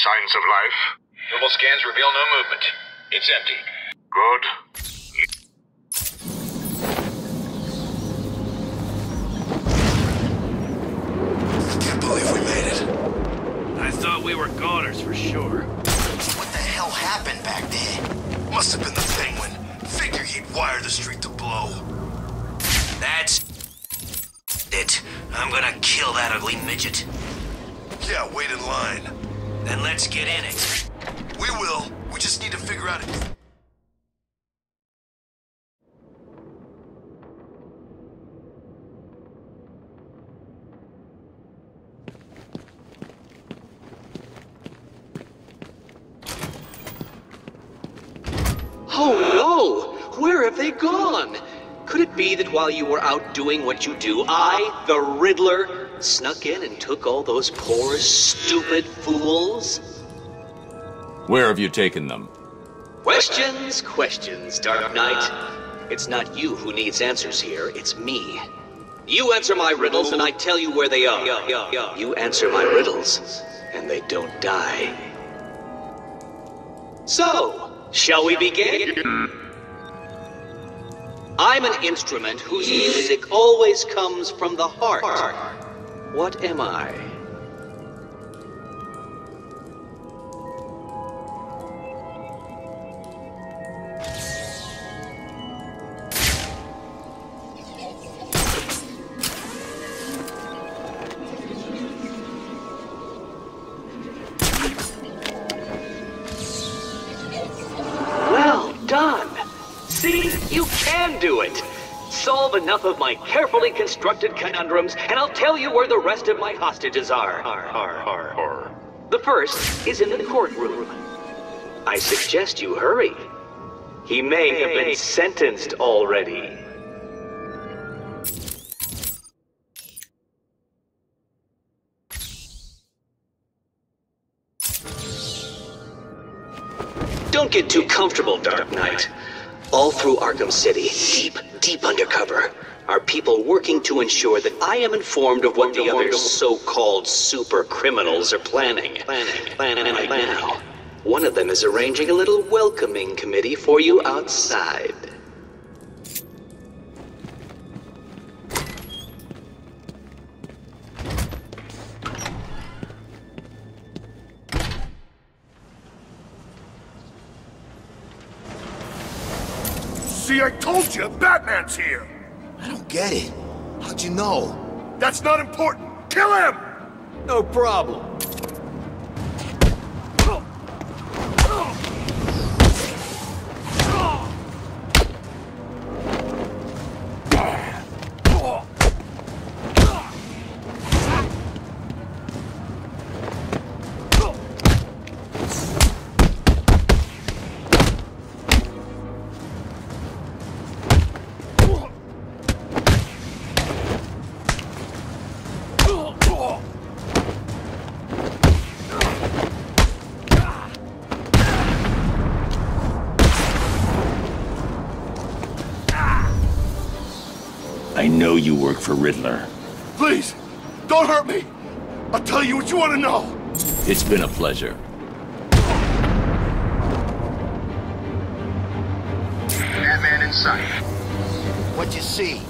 signs of life? Thermal scans reveal no movement. It's empty. Were out doing what you do, I, the Riddler, snuck in and took all those poor, stupid fools? Where have you taken them? Questions, questions, Dark Knight. It's not you who needs answers here, it's me. You answer my riddles and I tell you where they are. You answer my riddles and they don't die. So, shall we begin? I'm an instrument whose music always comes from the heart. What am I? Enough of my carefully constructed conundrums, and I'll tell you where the rest of my hostages are. The first is in the courtroom. I suggest you hurry. He may have been sentenced already. Don't get too comfortable, Dark Knight. All through Arkham City, deep, deep undercover, are people working to ensure that I am informed of what the other so-called super criminals are planning. Planning, planning right now. One of them is arranging a little welcoming committee for you outside. See, I told you, Batman's here! I don't get it. How'd you know? That's not important! Kill him! No problem. work for Riddler. Please, don't hurt me! I'll tell you what you want to know! It's been a pleasure. Batman in sight. What'd you see?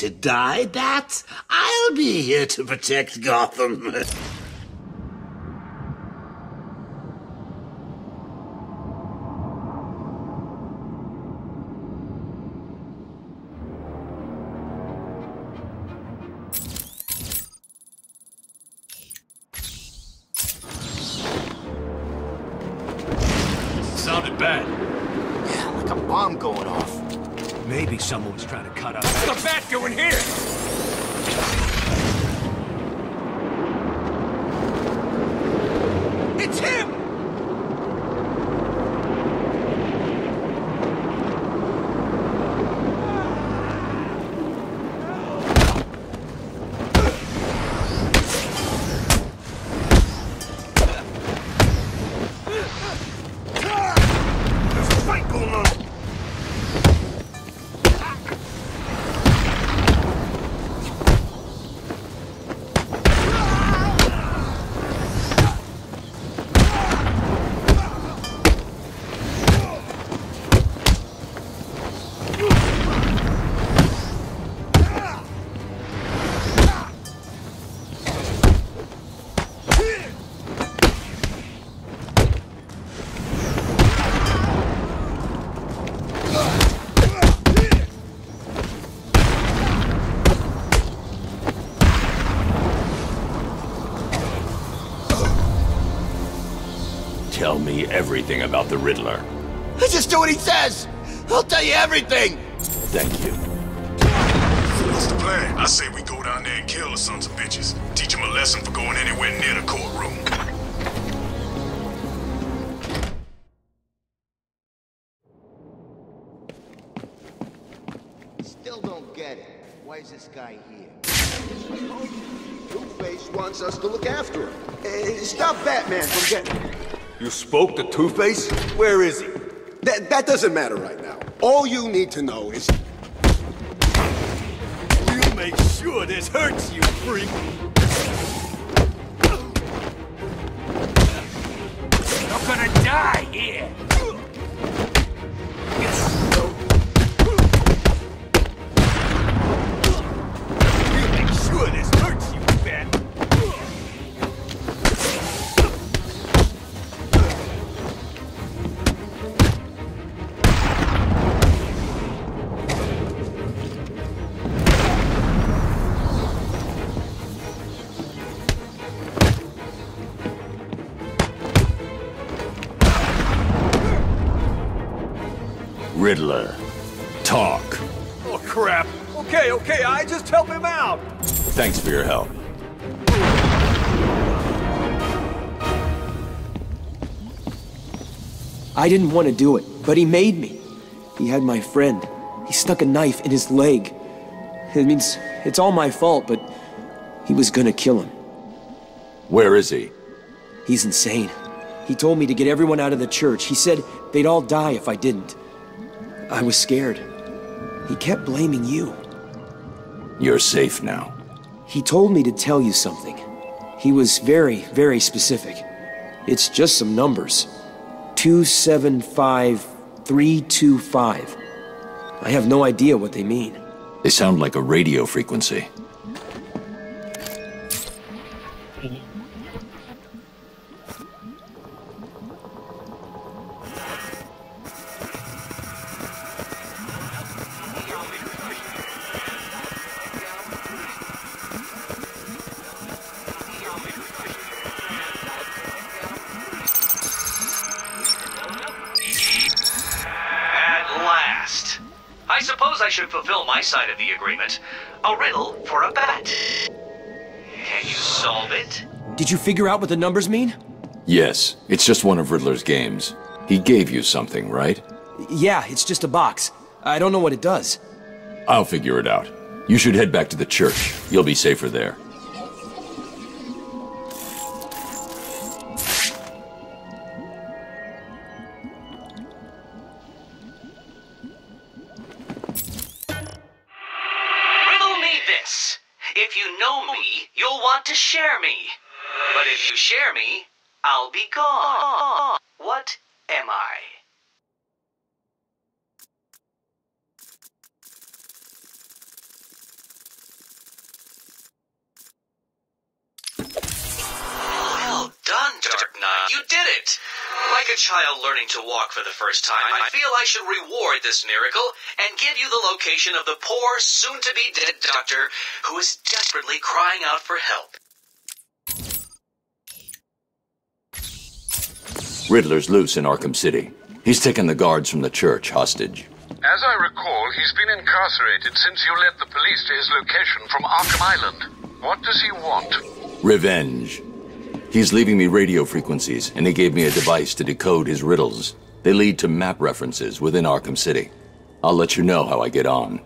to die—that I'll be here to protect Gotham. everything about the Riddler. I just do what he says! I'll tell you everything! Thank you. What's the plan? I say we go down there and kill the sons of bitches. Teach them a lesson for going anywhere near the spoke to Two-Face? Where is he? That, that doesn't matter right now. All you need to know Riddler. Talk. Oh, crap. Okay, okay, I just help him out. Thanks for your help. I didn't want to do it, but he made me. He had my friend. He stuck a knife in his leg. It means it's all my fault, but he was gonna kill him. Where is he? He's insane. He told me to get everyone out of the church. He said they'd all die if I didn't. I was scared. He kept blaming you. You're safe now. He told me to tell you something. He was very, very specific. It's just some numbers. 275325. I have no idea what they mean. They sound like a radio frequency. A riddle for a bat. Can you solve it? Did you figure out what the numbers mean? Yes, it's just one of Riddler's games. He gave you something, right? Yeah, it's just a box. I don't know what it does. I'll figure it out. You should head back to the church. You'll be safer there. To share me. But if you share me, I'll be gone. What am I? Well done, Dark Knight. You did it! Like a child learning to walk for the first time, I feel I should reward this miracle and give you the location of the poor, soon-to-be dead doctor who is desperately crying out for help. Riddler's loose in Arkham City. He's taken the guards from the church hostage. As I recall, he's been incarcerated since you led the police to his location from Arkham Island. What does he want? Revenge. He's leaving me radio frequencies, and he gave me a device to decode his riddles. They lead to map references within Arkham City. I'll let you know how I get on.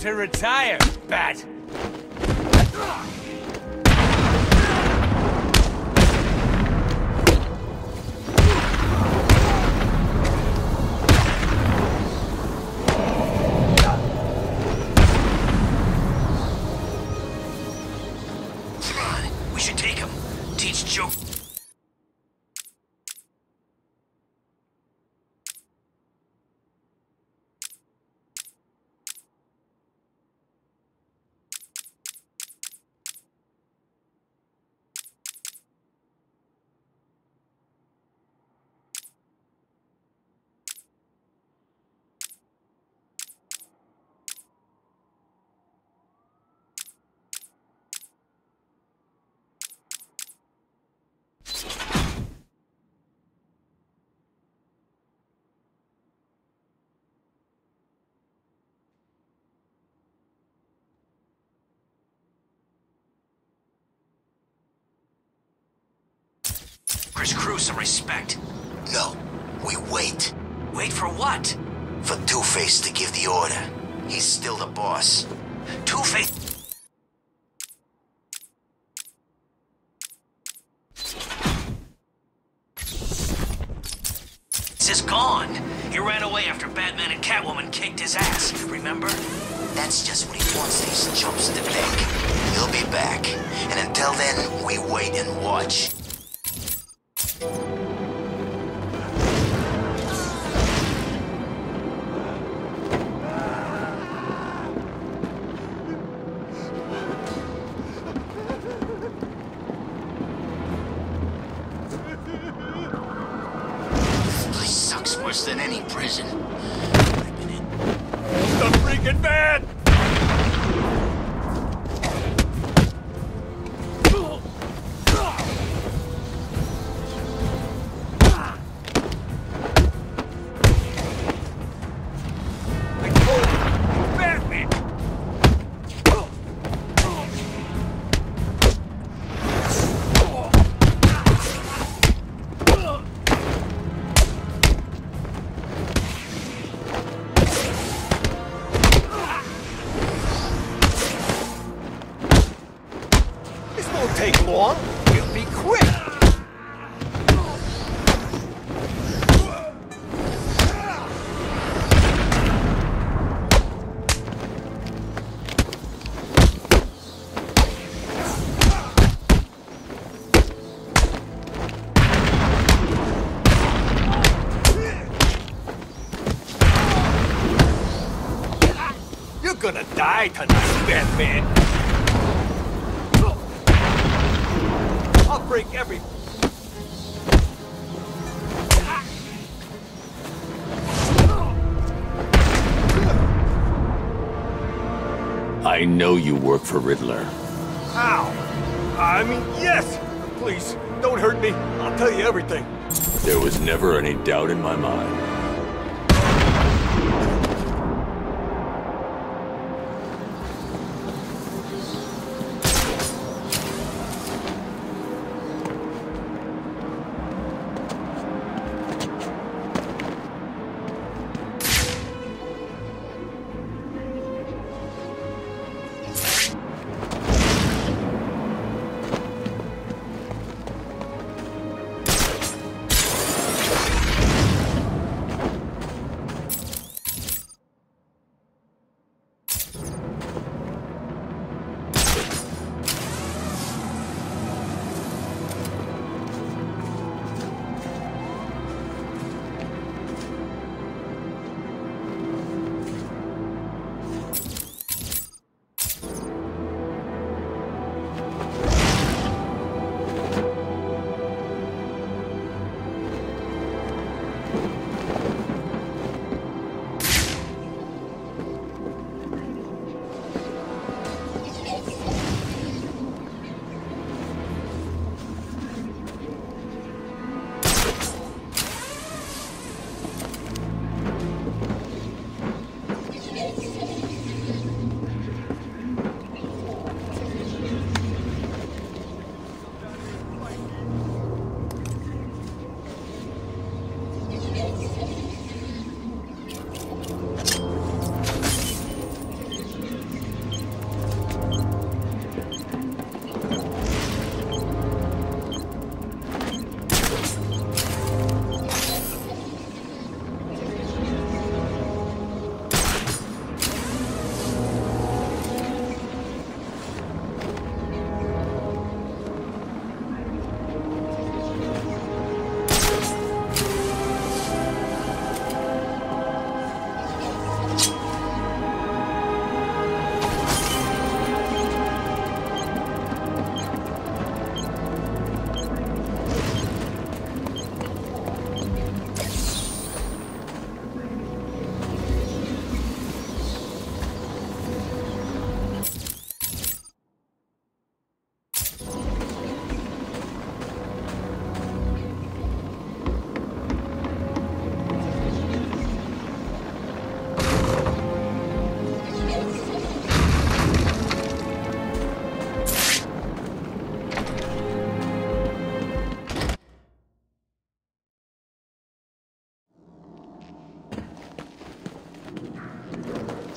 To retire, Bat. His crew some respect. No, we wait. Wait for what? For Two-Face to give the order. He's still the boss. Two-Face... is gone. He ran away after Batman and Catwoman kicked his ass, remember? That's just what he wants these chumps to think. He'll be back. And until then, we wait and watch. Tonight, Batman. I'll break every... I know you work for Riddler. How? I mean, yes! Please, don't hurt me. I'll tell you everything. There was never any doubt in my mind.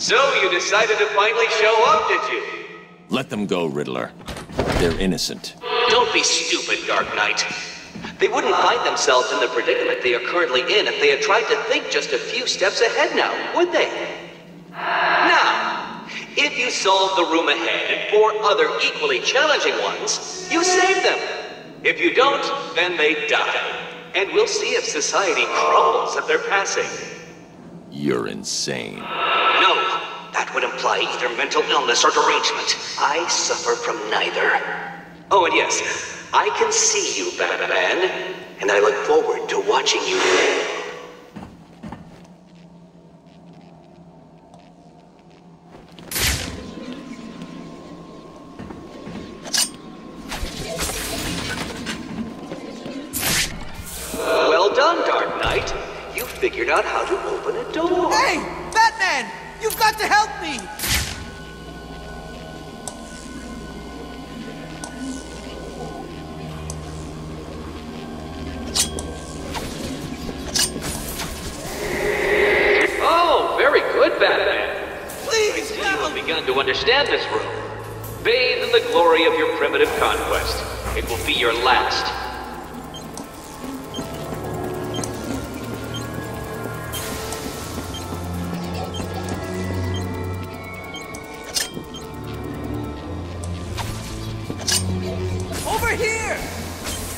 So you decided to finally show up, did you? Let them go, Riddler. They're innocent. Don't be stupid, Dark Knight. They wouldn't find themselves in the predicament they are currently in if they had tried to think just a few steps ahead now, would they? Now, if you solve the room ahead and four other equally challenging ones, you save them. If you don't, then they die. And we'll see if society crumbles at their passing. You're insane. No, that would imply either mental illness or derangement. I suffer from neither. Oh, and yes, I can see you, Batman, and I look forward to watching you. Well done, Dark Knight. You figured out how to open a door. Hey! You've got to help me! Oh, very good, Batman. Please, I see you have begun to understand this room. Bathe in the glory of your primitive conquest. It will be your last.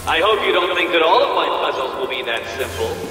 I hope you don't think that all of my puzzles will be that simple.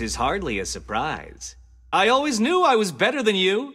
Is hardly a surprise. I always knew I was better than you.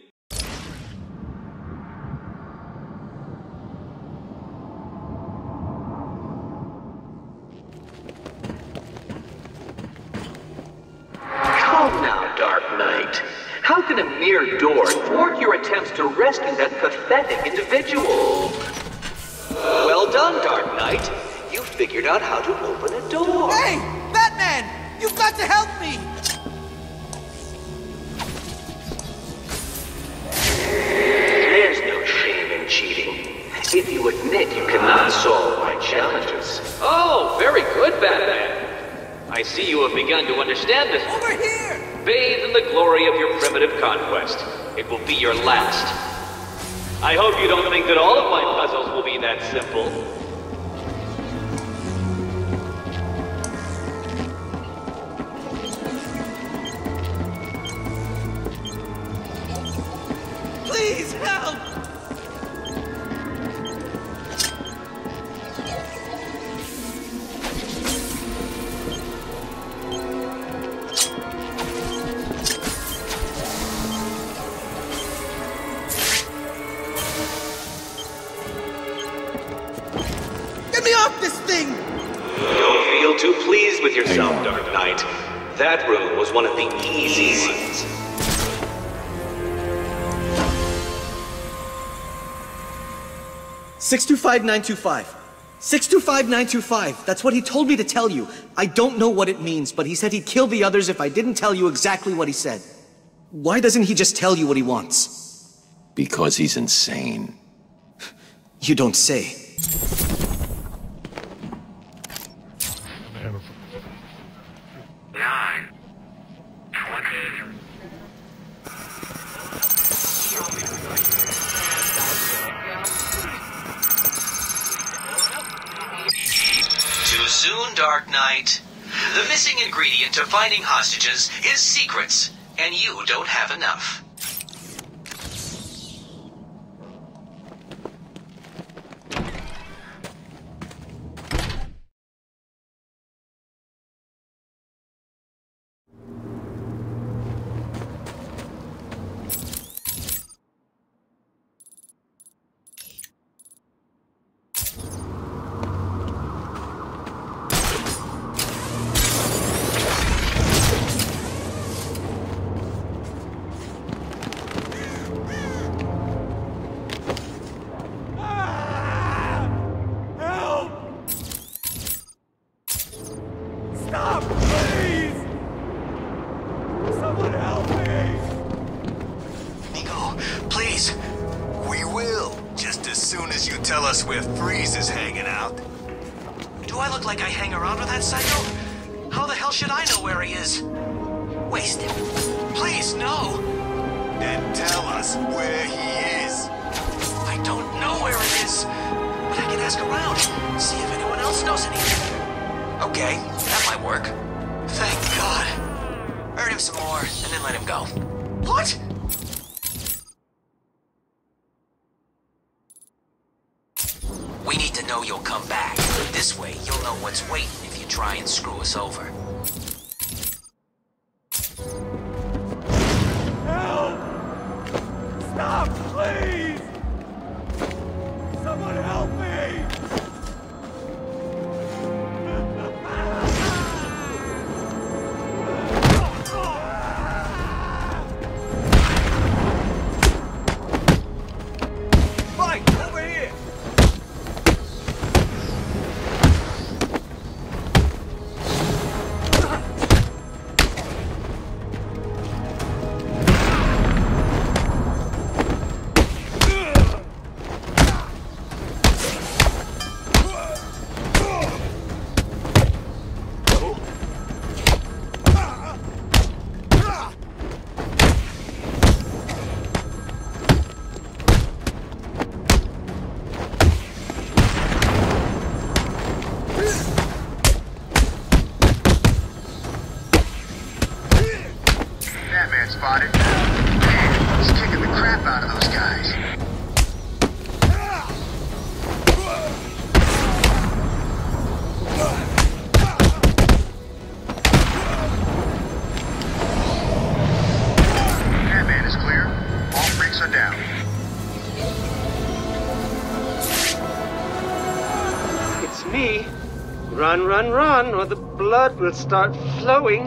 Five nine two five. Six two five nine two five. That's what he told me to tell you. I don't know what it means, but he said he'd kill the others if I didn't tell you exactly what he said. Why doesn't he just tell you what he wants? Because he's insane. You don't say. Finding hostages is secrets, and you don't have enough. Okay, that might work. Thank God. Earn him some more, and then let him go. What? We need to know you'll come back. This way, you'll know what's waiting if you try and screw us over. Will start flowing.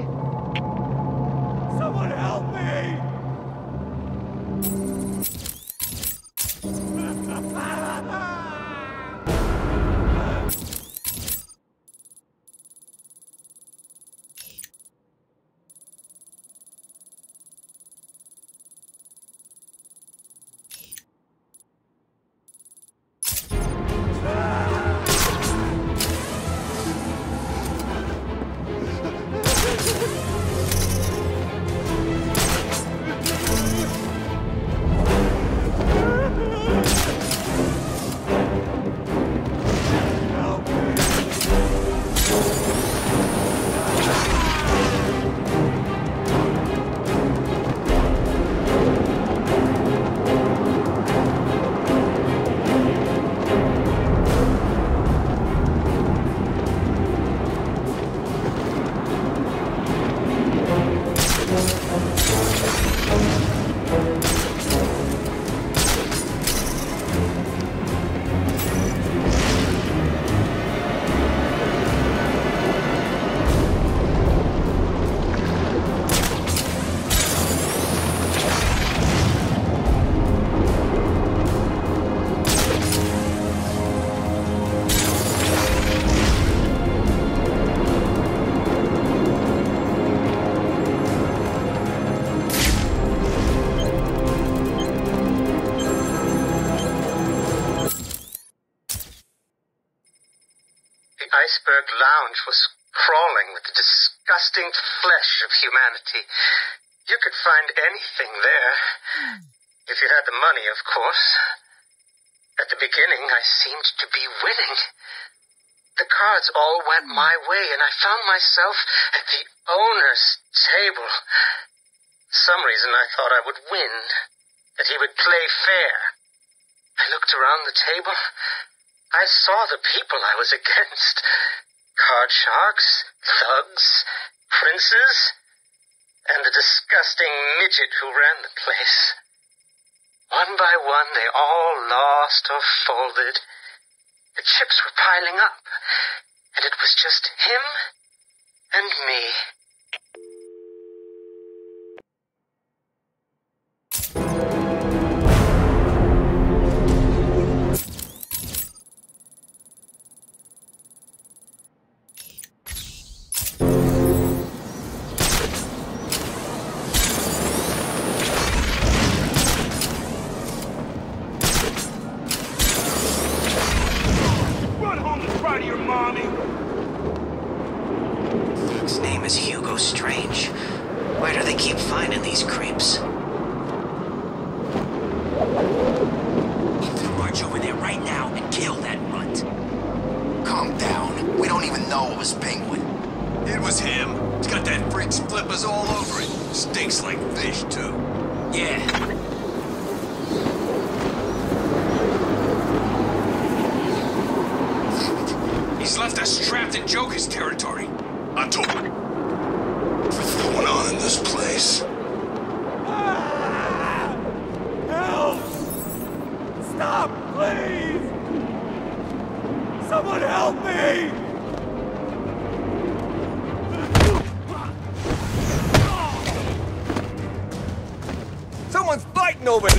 Seemed to be winning. The cards all went my way, and I found myself at the owner's table. Some reason I thought I would win, that he would play fair. I looked around the table. I saw the people I was against. Card sharks, thugs, princes, and the disgusting midget who ran the place. One by one, they all lost or folded. The chips were piling up, and it was just him and me. Thank you. Name is Hugo Strange. Where do they keep finding these creeps? March over there right now and kill that runt. Calm down. We don't even know it was Penguin. It was him. He's got that freak's flippers all over it. Stinks like fish, too. Yeah. He's left us trapped in Joker's territory. I told him. What's going on in this place? Ah! Help! Stop, please! Someone help me! Someone's fighting over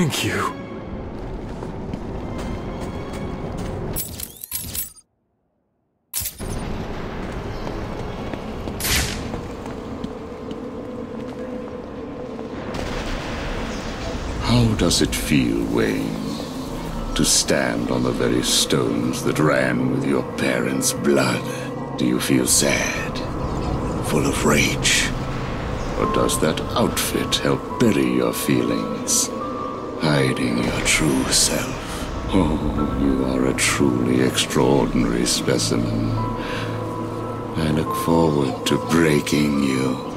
Thank you. How does it feel, Wayne, to stand on the very stones that ran with your parents' blood? Do you feel sad? Full of rage? Or does that outfit help bury your feelings? Hiding your true self? Oh, you are a truly extraordinary specimen. I look forward to breaking you.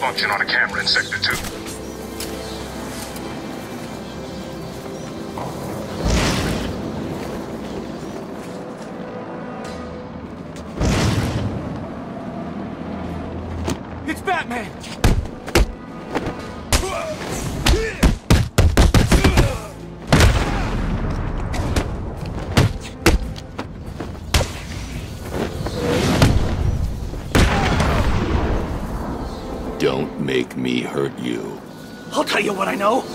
malfunction on a camera in six. tell you what I know.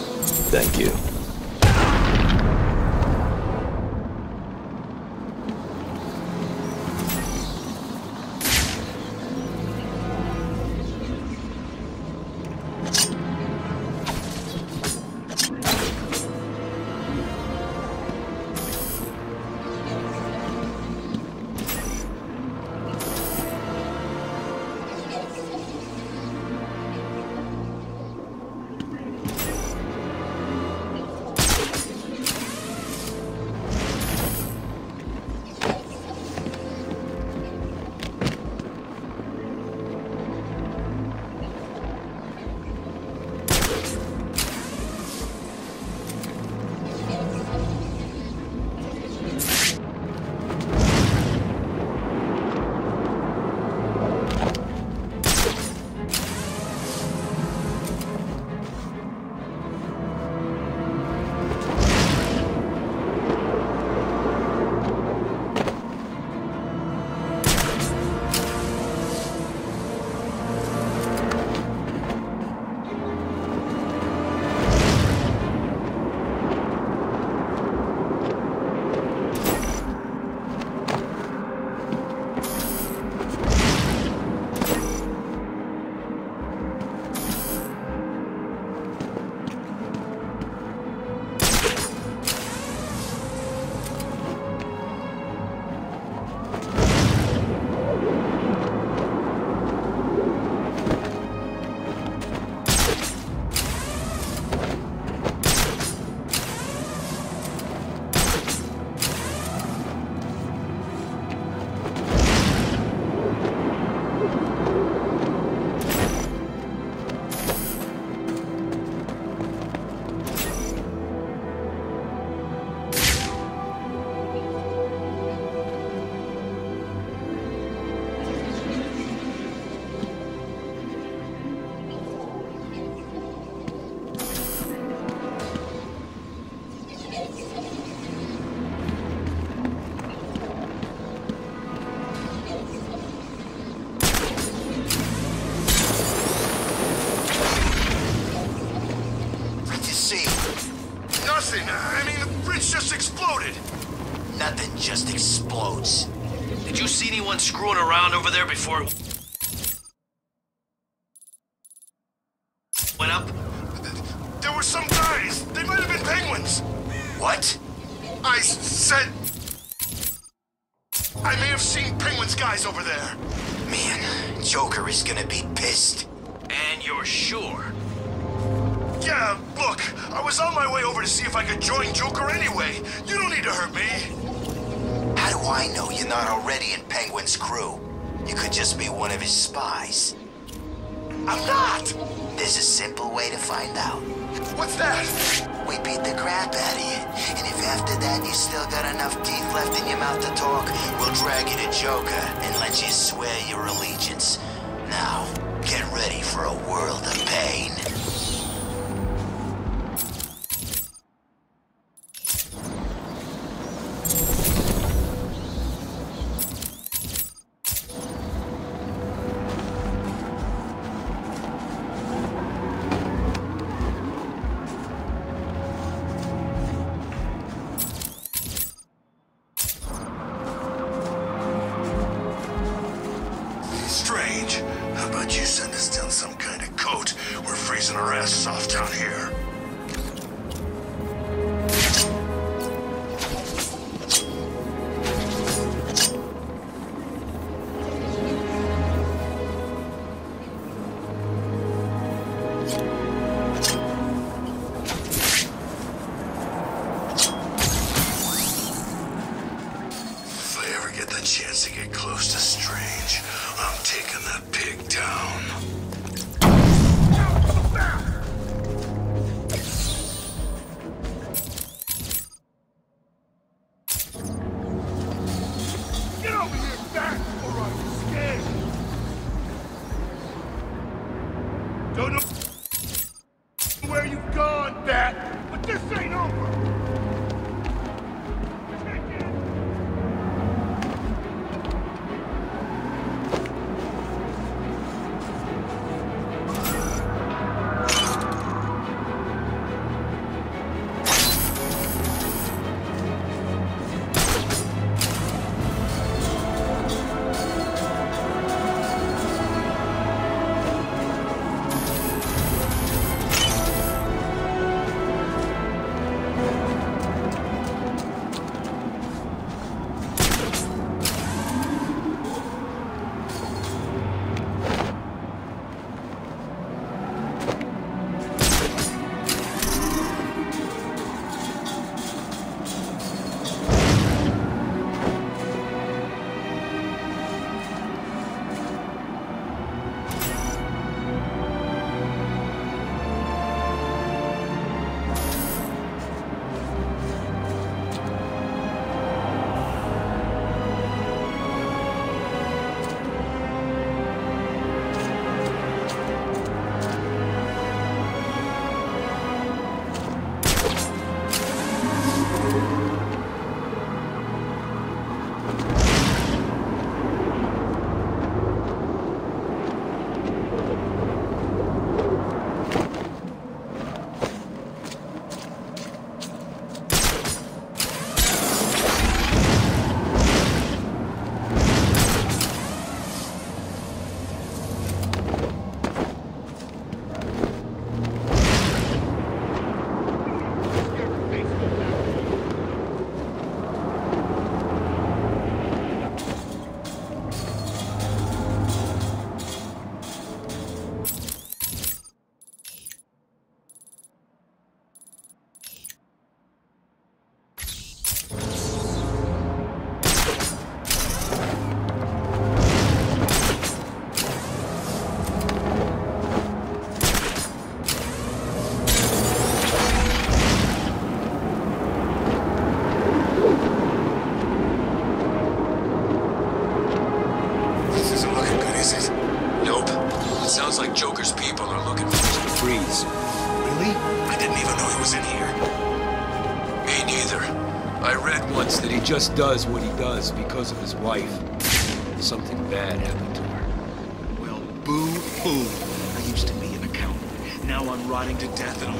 Rotting to death in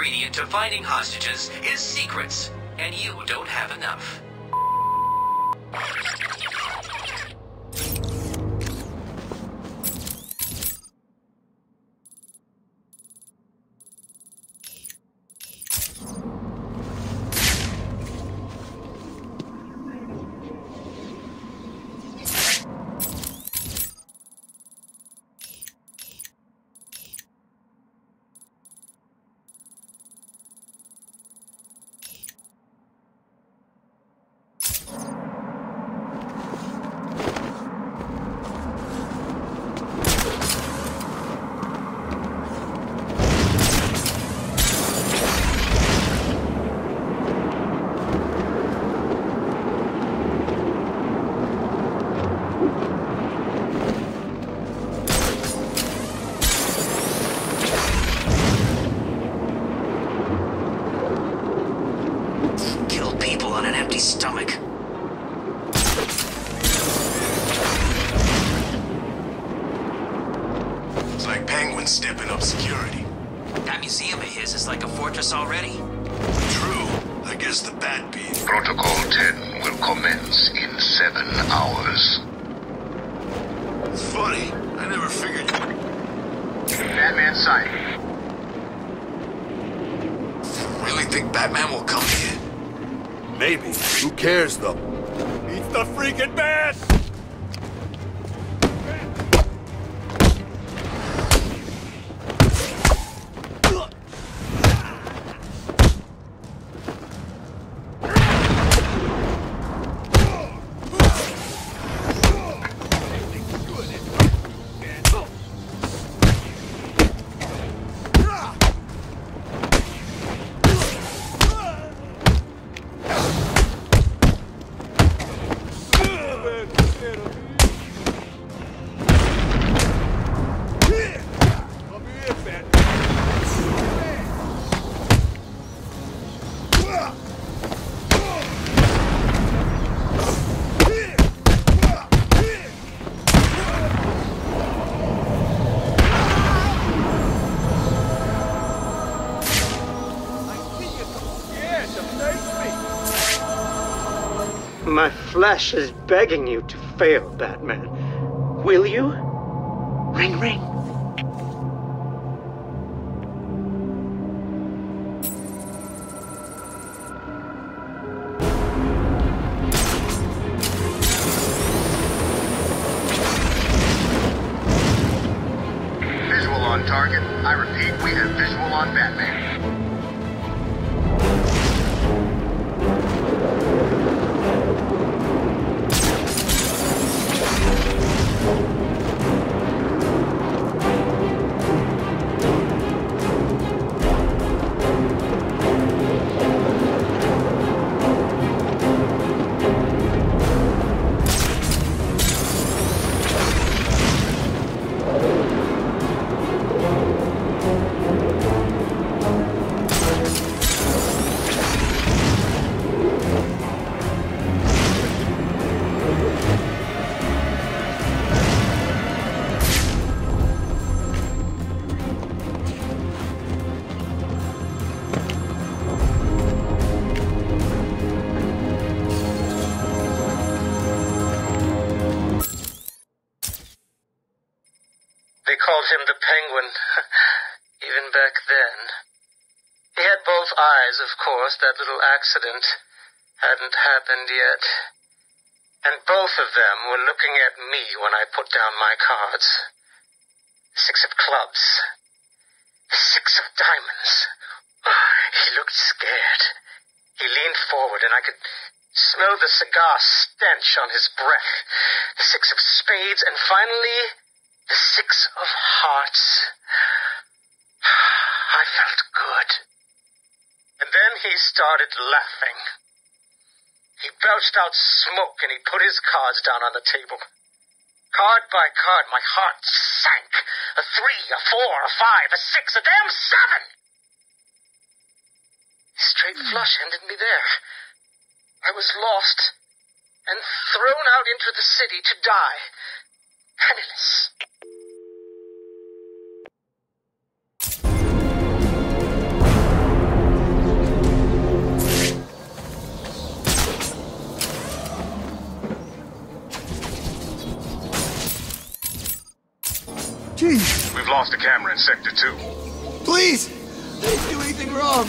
ingredient to finding hostages is secrets, and you don't have enough. Flesh is begging you to fail, Batman. Will you? Ring, ring. That little accident hadn't happened yet. And both of them were looking at me when I put down my cards. Six of clubs. Six of diamonds. He looked scared. He leaned forward, and I could smell the cigar stench on his breath. The six of spades, and finally, the six of hearts. I felt good. And then he started laughing. He belched out smoke and he put his cards down on the table. Card by card, my heart sank. A three, a four, a five, a six, a damn seven! Straight hmm. flush ended me there. I was lost and thrown out into the city to die. Penniless. Jeez. We've lost a camera in Sector 2. Please! don't do anything wrong!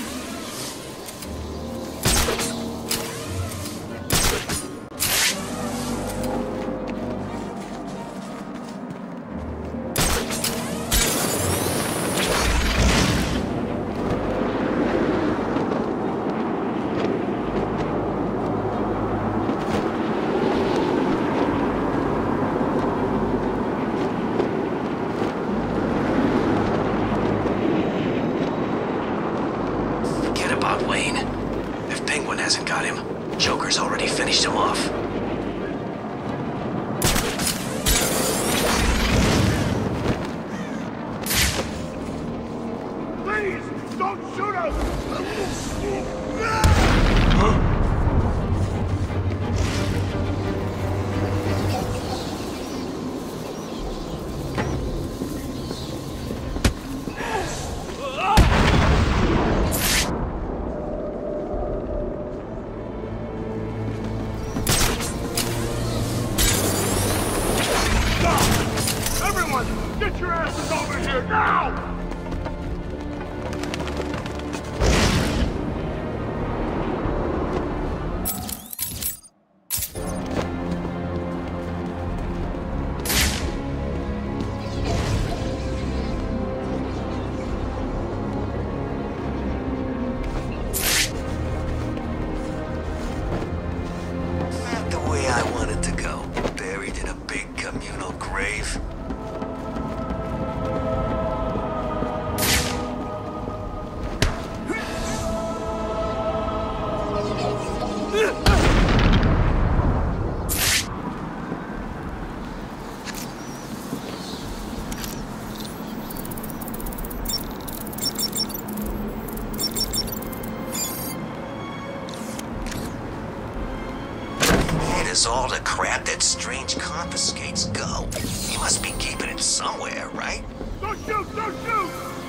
does all the crap that Strange confiscates go? You must be keeping it somewhere, right? Don't shoot! Don't shoot!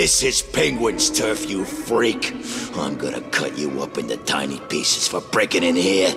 This is Penguin's turf, you freak. I'm gonna cut you up into tiny pieces for breaking in here.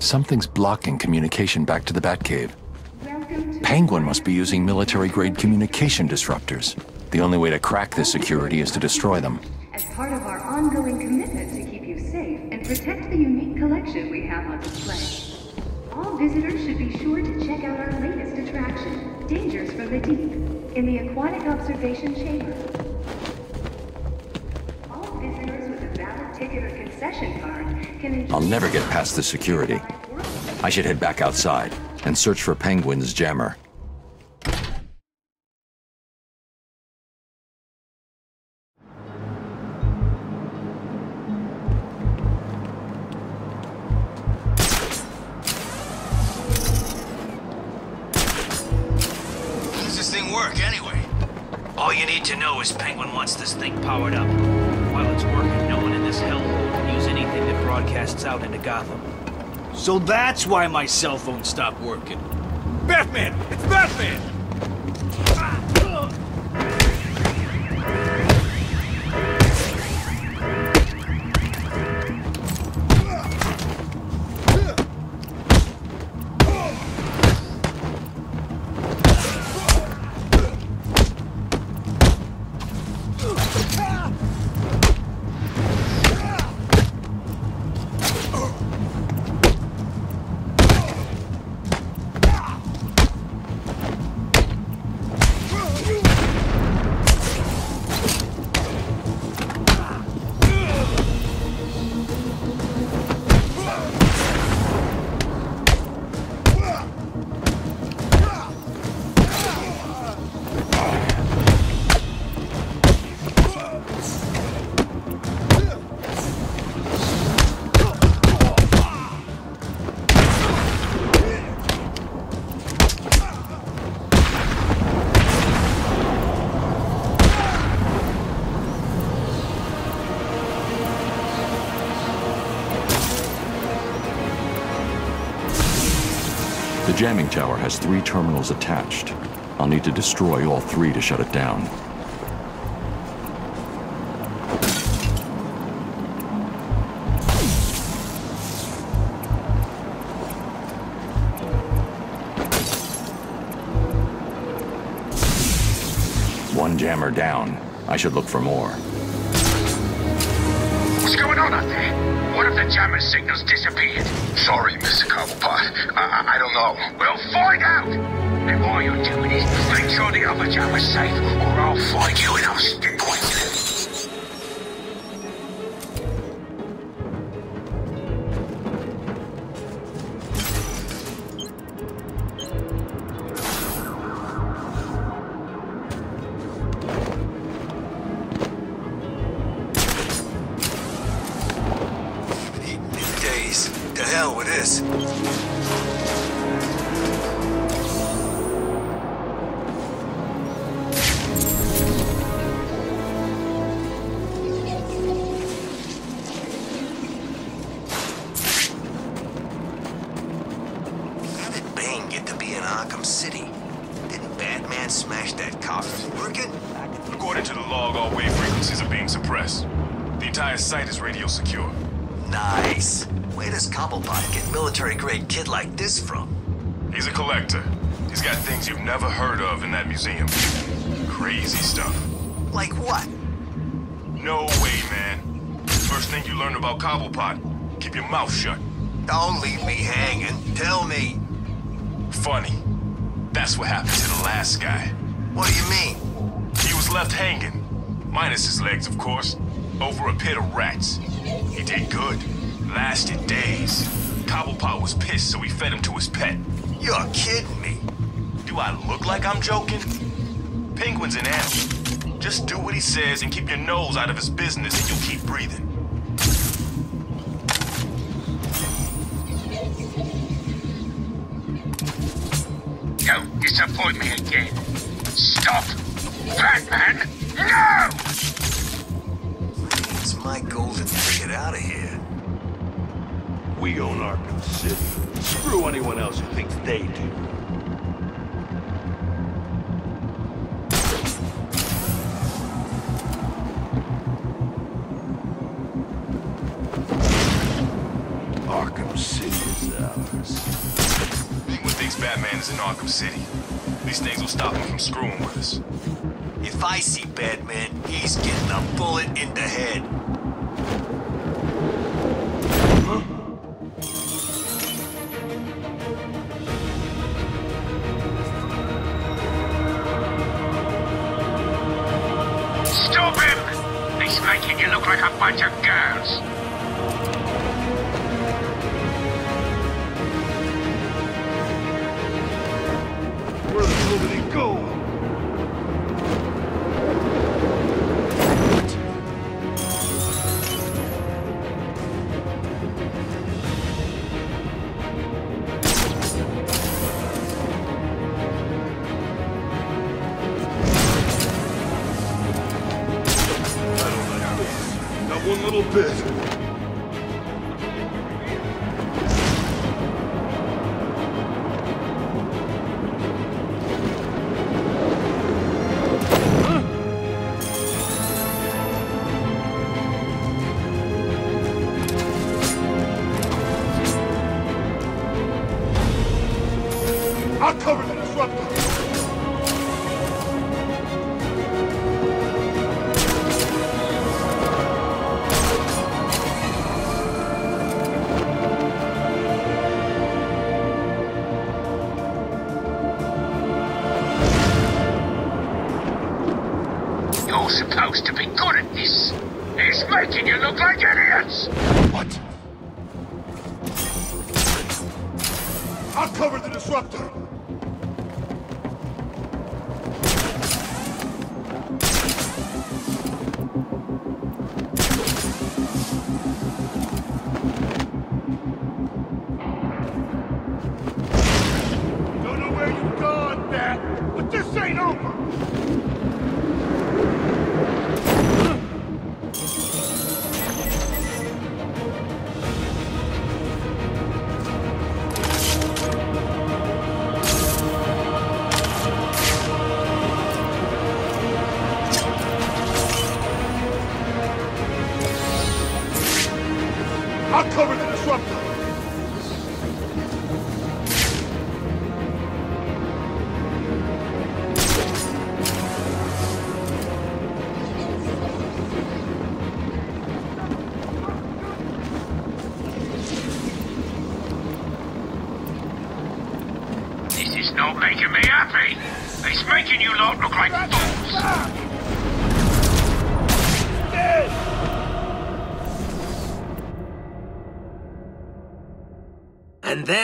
Something's blocking communication back to the Batcave. Penguin must be using military-grade communication disruptors. The only way to crack this security is to destroy them. As part of our ongoing commitment to keep you safe and protect the unique collection we have on display, all visitors should be sure to check out our latest attraction, Dangers from the Deep, in the Aquatic Observation Chamber. I'll never get past the security. I should head back outside and search for Penguin's jammer. That's why my cell phone stopped working. Batman! It's Batman! Jamming tower has three terminals attached. I'll need to destroy all three to shut it down. One jammer down. I should look for more. What's going on out there? One of the jammer signals disappeared. Sorry, Mr. Well, find out! And while you're doing it, make sure the other jammer's safe, or I'll find you and I'll stick was pissed, so he fed him to his pet. You're kidding me. Do I look like I'm joking? Penguin's an animal. Just do what he says and keep your nose out of his business and you'll keep breathing. Screwing with us. If I see Batman, he's getting a bullet in the head.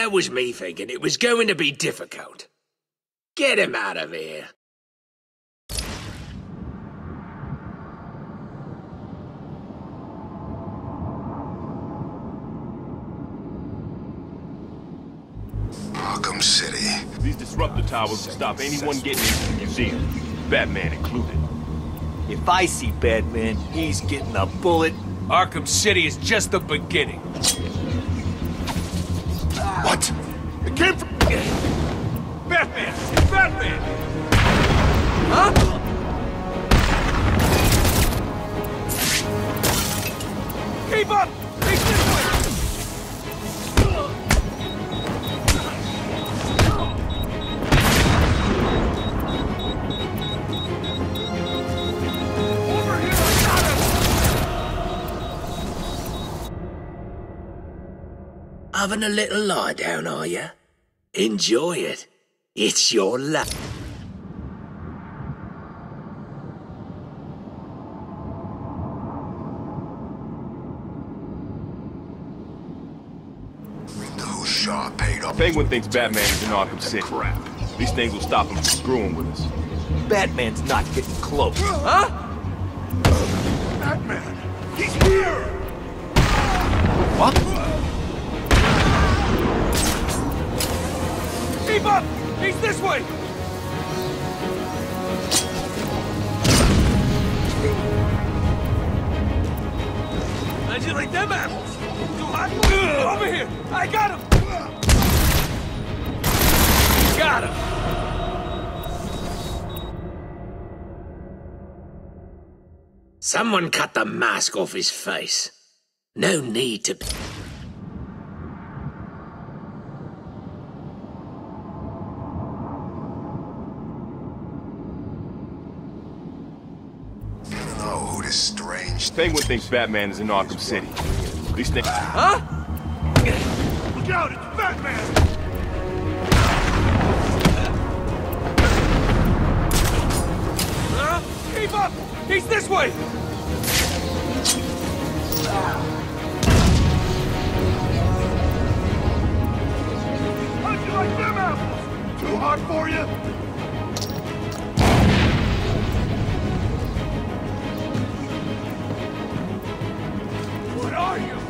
And there was me thinking it was going to be difficult. Get him out of here. Arkham City. These disruptor towers will stop anyone getting into the museum, Batman included. If I see Batman, he's getting a bullet. Arkham City is just the beginning. Having a little lie down, are you? Enjoy it. It's your luck. Those Shaw paid off. Penguin thinks Batman is in Arkham City. Crap. These things will stop him from screwing with us. Batman's not getting close. Huh? Up! He's this way! You like them apples? Too hot? Over here! I got him! Got him! Someone cut the mask off his face. No need to. know who this strange... Penguin thinks Batman is in Arkham City. These things... Huh? Look out! It's Batman! Huh? Keep up! He's this way! How'd you like them apples? Too hot for you? Are you?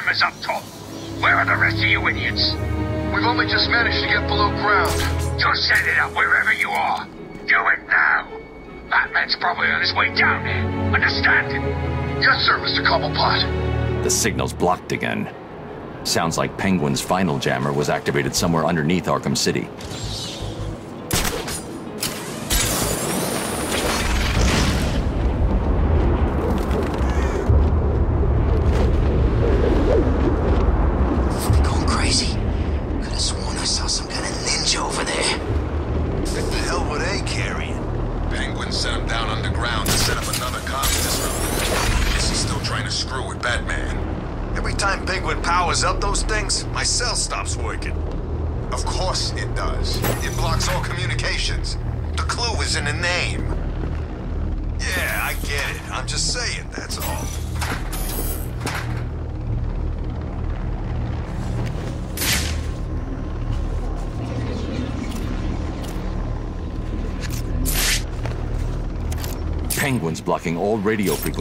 Jammers up top. Where are the rest of you idiots? We've only just managed to get below ground. Just set it up wherever you are. Do it now. Batman's probably on his way down there. Understand? Yes, sir, Mr. Cobblepot. The signal's blocked again. Sounds like Penguin's final jammer was activated somewhere underneath Arkham City.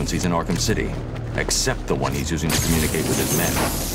frequencies in Arkham City, except the one he's using to communicate with his men.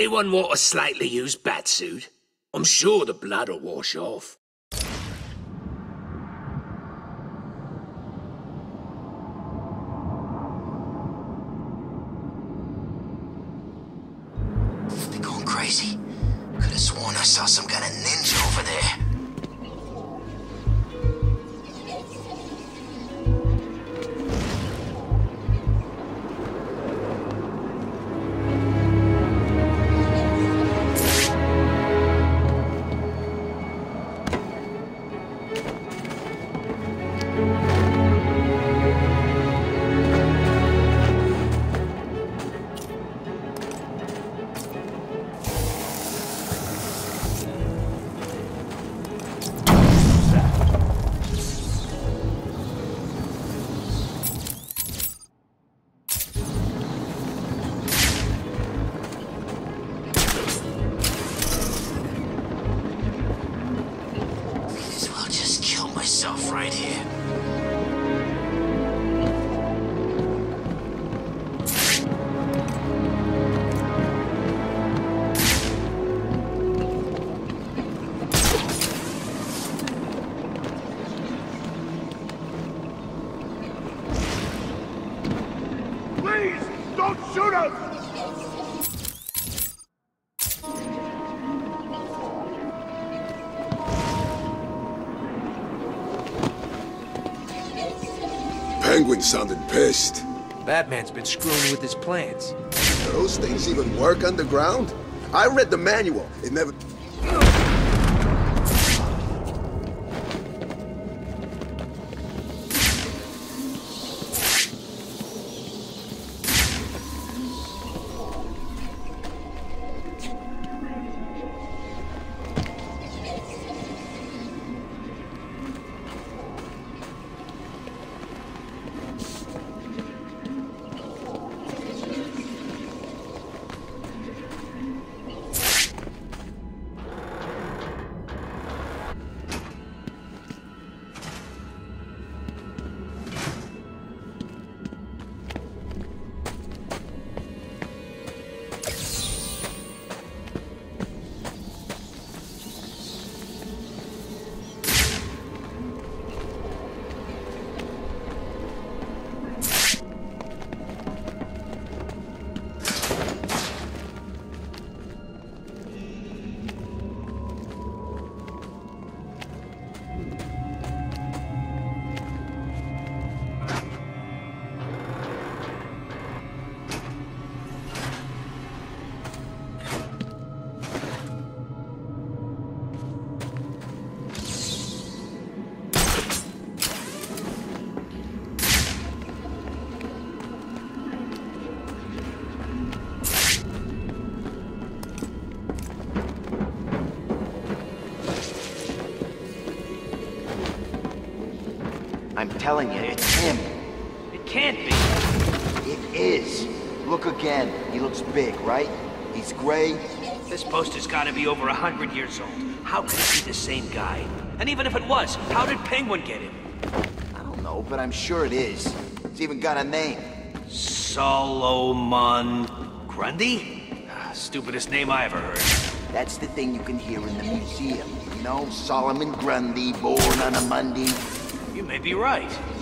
Anyone want a slightly used batsuit? I'm sure the blood'll wash off. Batman's been screwing with his plans. Those things even work underground? I read the manual. Telling you, it's him. It can't be. It is. Look again. He looks big, right? He's gray. This poster's gotta be over a hundred years old. How could it be the same guy? And even if it was, how did Penguin get him? I don't know, but I'm sure it is. It's even got a name. Solomon Grundy? Ah, Stupidest name I ever heard. That's the thing you can hear in the museum. You know, Solomon Grundy, born on a Monday. Be right.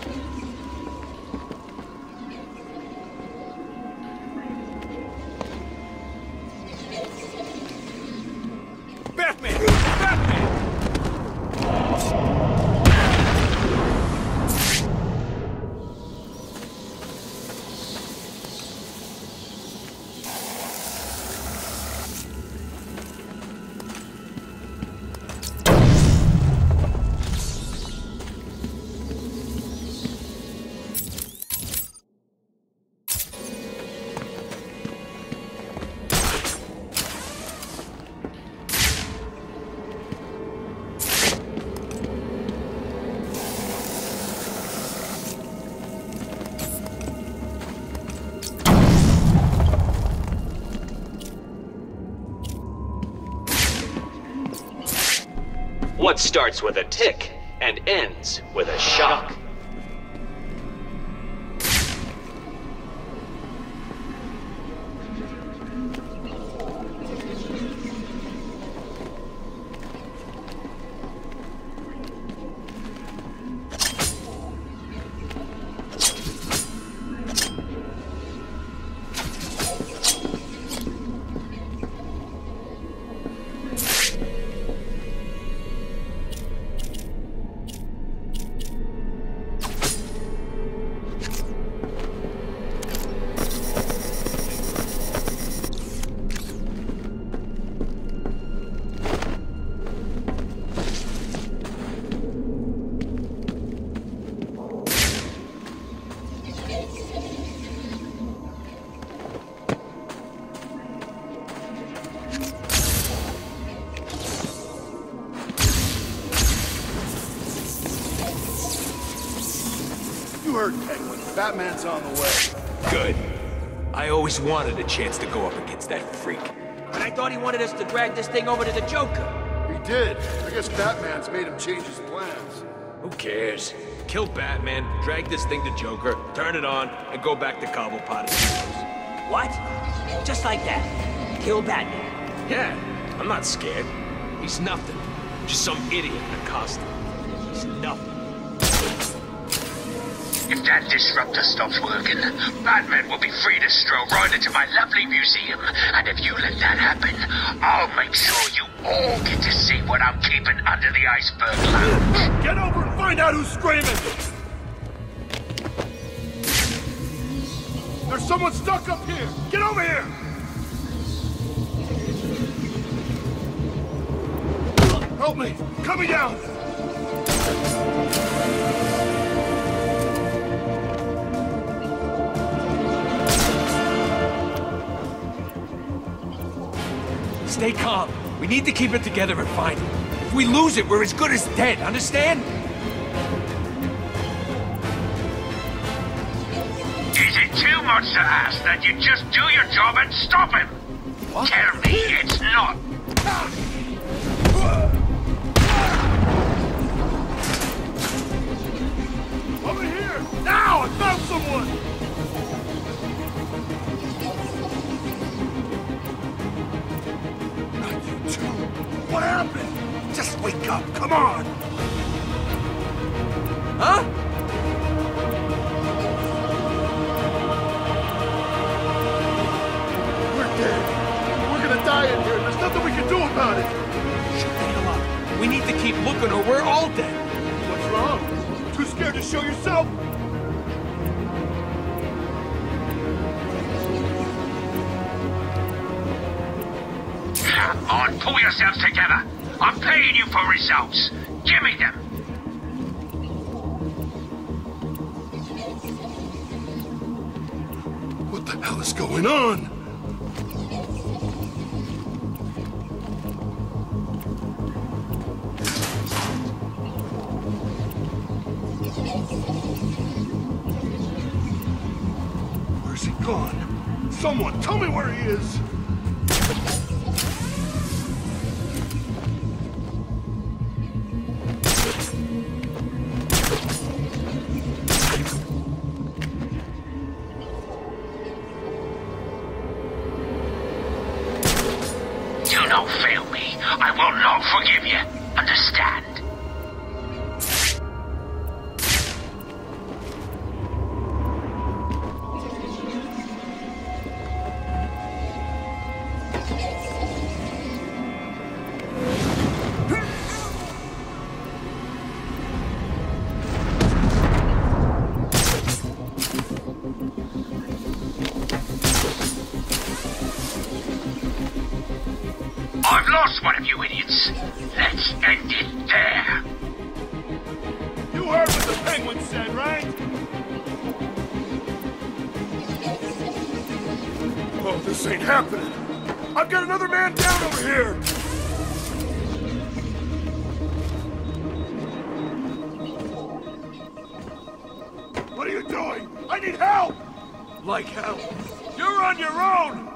Starts with a tick and ends with a shock? Batman's on the way. Good. I always wanted a chance to go up against that freak. But I thought he wanted us to drag this thing over to the Joker. He did. I guess Batman's made him change his plans. Who cares? Kill Batman, drag this thing to Joker, turn it on, and go back to Cobblepot as heroes. What? Just like that. Kill Batman. Yeah, I'm not scared. He's nothing. Just some idiot in a costume. He's nothing. That disruptor stops working, Batman will be free to stroll right into my lovely museum. And if you let that happen, I'll make sure you all get to see what I'm keeping under the iceberg lounge. Get over and find out who's screaming! There's someone stuck up here! Get over here! Help me! Coming down! Stay calm. We need to keep it together and find him. If we lose it, we're as good as dead, understand? Is it too much to ask that you just do your job and stop him? Tell me it's not. Wake up. Come on! Huh? We're dead. We're gonna die in here. There's nothing we can do about it. Shut the hell up. We need to keep looking or we're all dead. What's wrong? Too scared to show yourself? Come on, pull yourselves together. I'm paying you for results. Give me them. What the hell is going on? I need help! Like hell. You're on your own!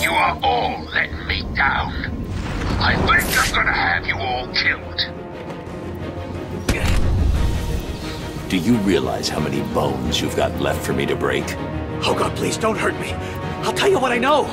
You are all letting me down. I think I'm gonna have you all killed. Do you realize how many bones you've got left for me to break? Oh god, please don't hurt me. I'll tell you what I know.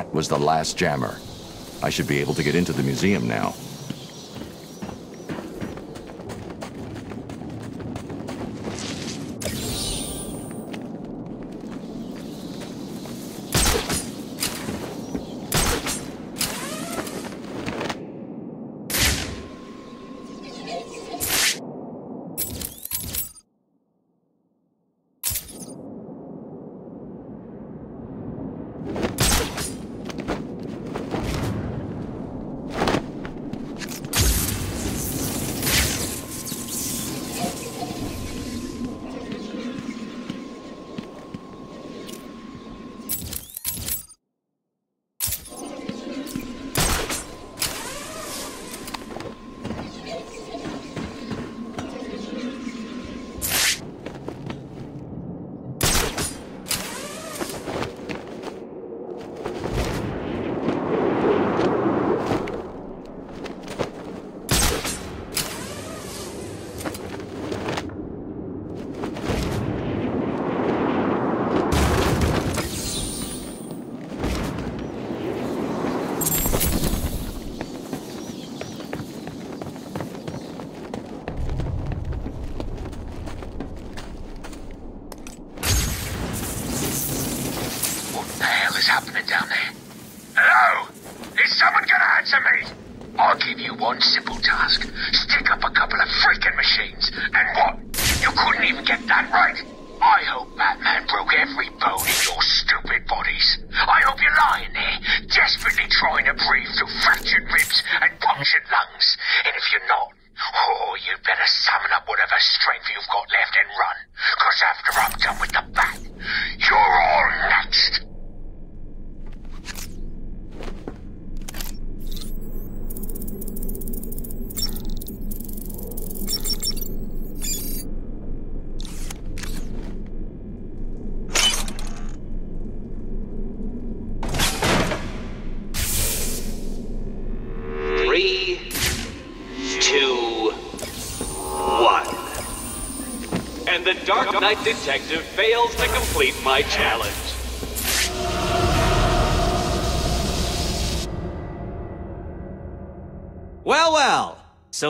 That was the last jammer. I should be able to get into the museum now.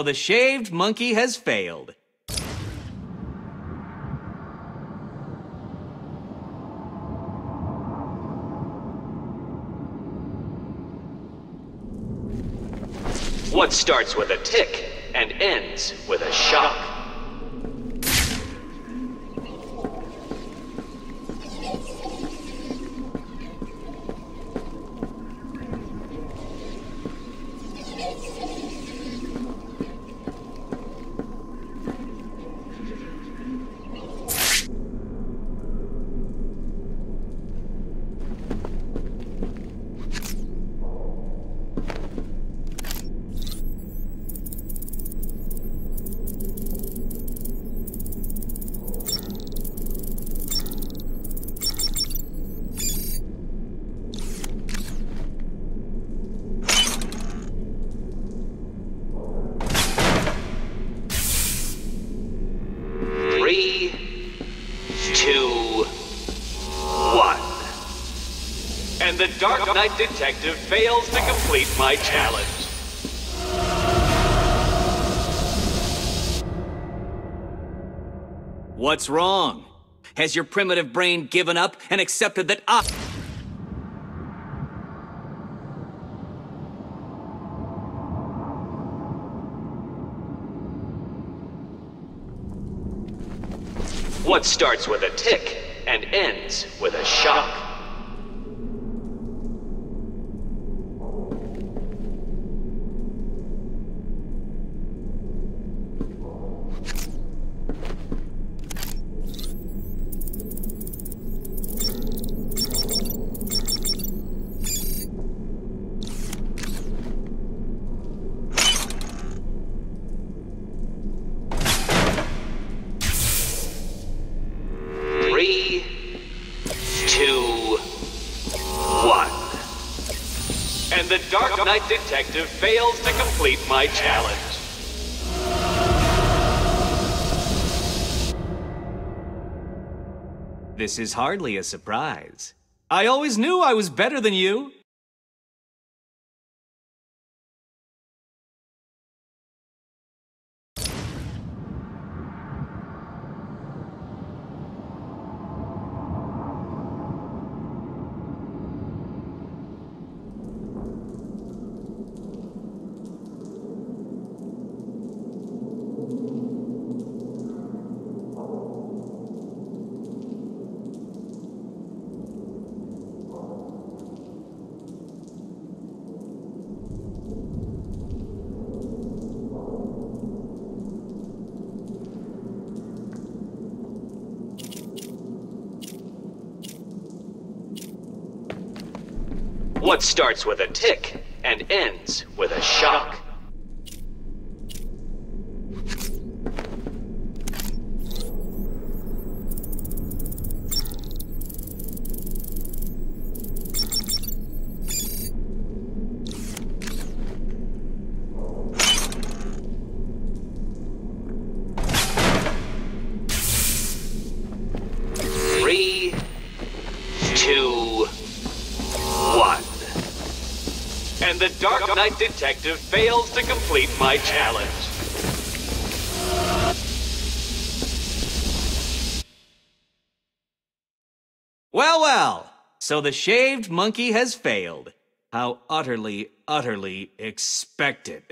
So the shaved monkey has failed. What starts with detective fails to complete my challenge. What's wrong? Has your primitive brain given up and accepted that I... What starts with a tick and ends with a shock? Knight Detective fails to complete my challenge. This is hardly a surprise. I always knew I was better than you. What starts with a tick and ends with a shock? Detective fails to complete my challenge. Well, well. So the shaved monkey has failed. How utterly, utterly expected.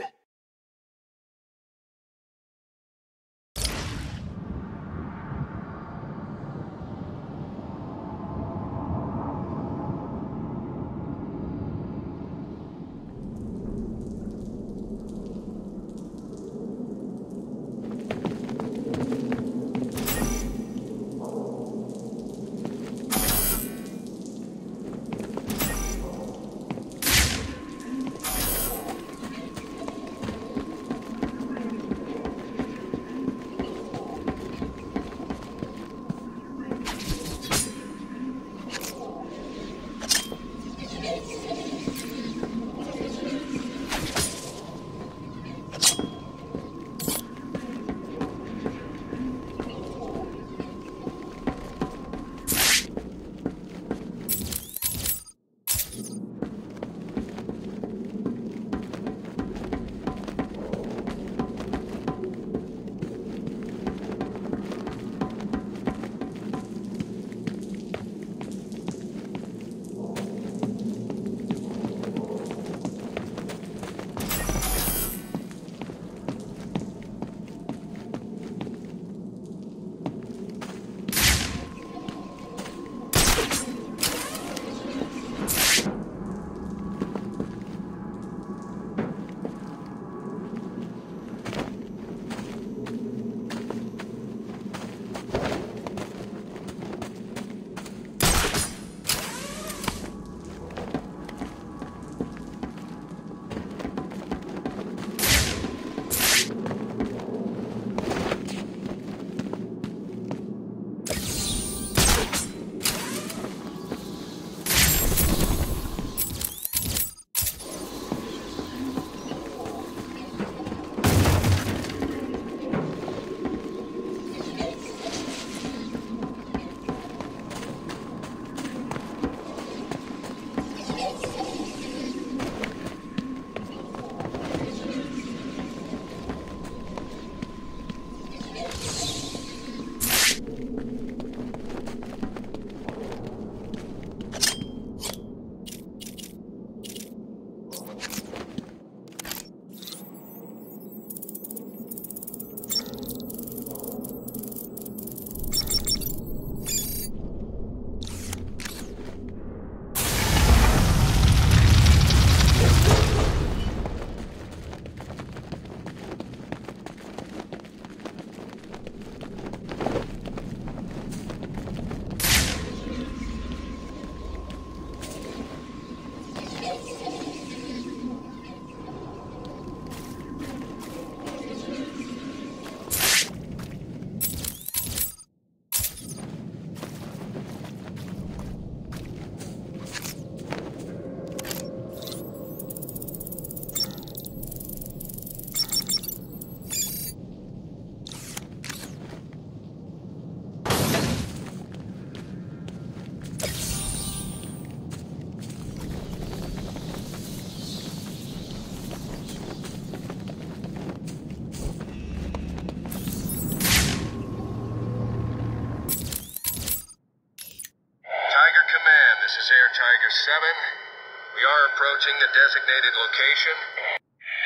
Approaching the designated location.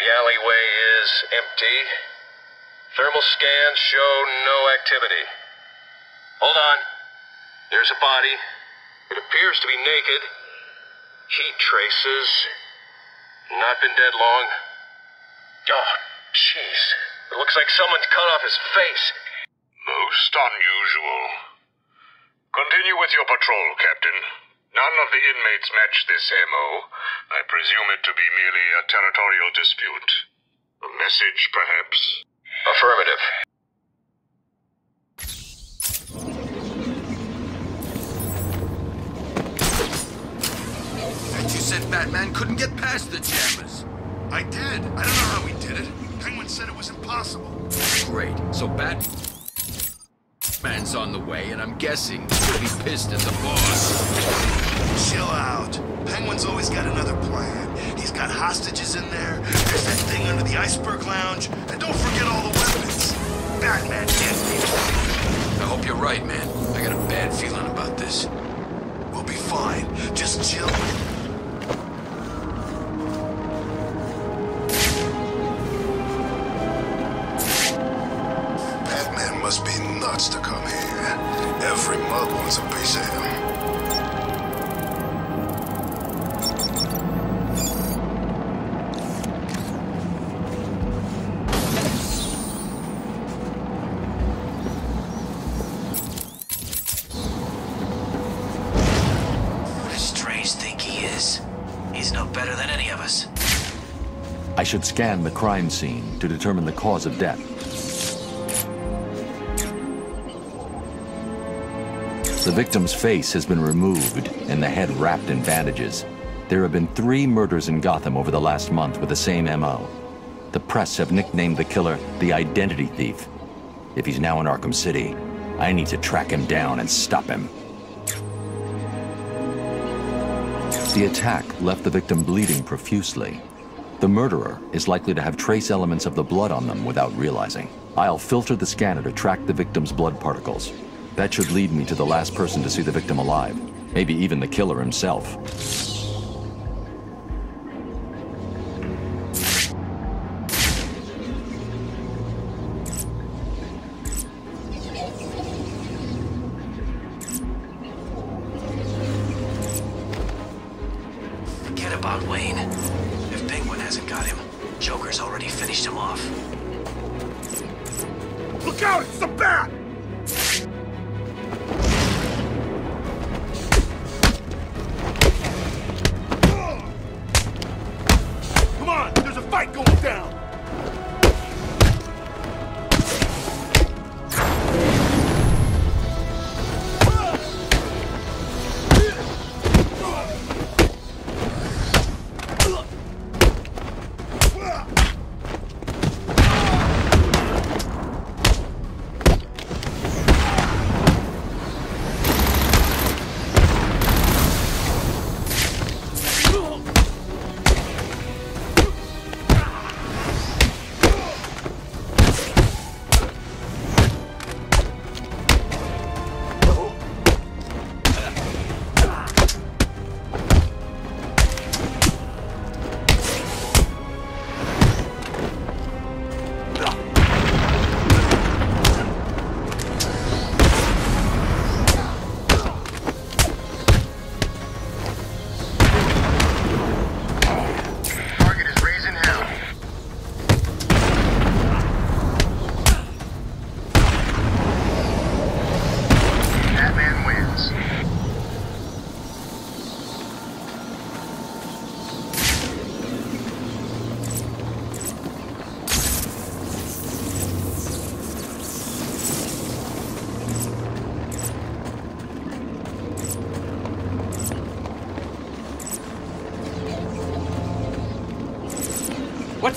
The alleyway is empty. Thermal scans show no activity. Hold on. There's a body. It appears to be naked. Heat traces. Not been dead long. Oh, jeez. It looks like someone's cut off his face. Most unusual. Continue with your patrol, Captain. None of the inmates match this MO. I presume it to be merely a territorial dispute. A message, perhaps? Affirmative. And you said Batman couldn't get past the jammers. I did. I don't know how he did it. Penguin said it was impossible. Great. So Batman's on the way, and I'm guessing he'll be pissed at the boss. Chill out. Penguin's always got another plan. He's got hostages in there. There's that thing under the iceberg lounge. And don't forget all the weapons. Batman can't be. I hope you're right, man. I got a bad feeling about this. We'll be fine. Just chill. Batman must be nuts to come here. Every mug wants a piece of him. Should scan the crime scene to determine the cause of death. The victim's face has been removed and the head wrapped in bandages. There have been three murders in Gotham over the last month with the same MO. The press have nicknamed the killer the Identity Thief. If he's now in Arkham City, I need to track him down and stop him. The attack left the victim bleeding profusely. The murderer is likely to have trace elements of the blood on them without realizing. I'll filter the scanner to track the victim's blood particles. That should lead me to the last person to see the victim alive. Maybe even the killer himself.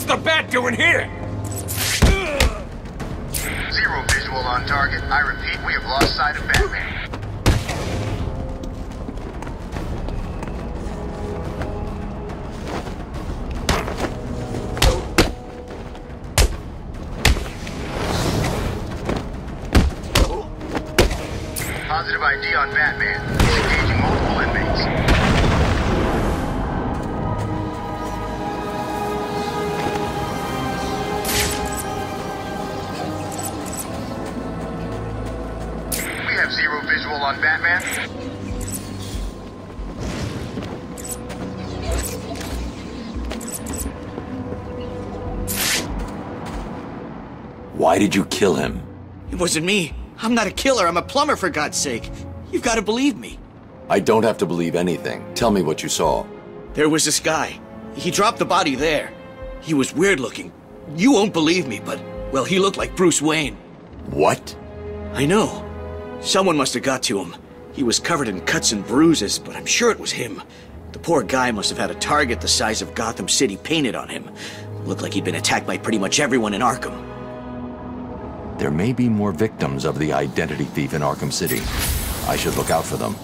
What's the bat doing here? Zero visual on target. I repeat, we have lost sight of Batman. Why did you kill him? It wasn't me. I'm not a killer. I'm a plumber, for God's sake. You've got to believe me. I don't have to believe anything. Tell me what you saw. There was this guy. He dropped the body there. He was weird looking. You won't believe me, but, well, he looked like Bruce Wayne. What? I know. Someone must have got to him. He was covered in cuts and bruises, but I'm sure it was him. The poor guy must have had a target the size of Gotham City painted on him. Looked like he'd been attacked by pretty much everyone in Arkham. There may be more victims of the identity thief in Arkham City. I should look out for them.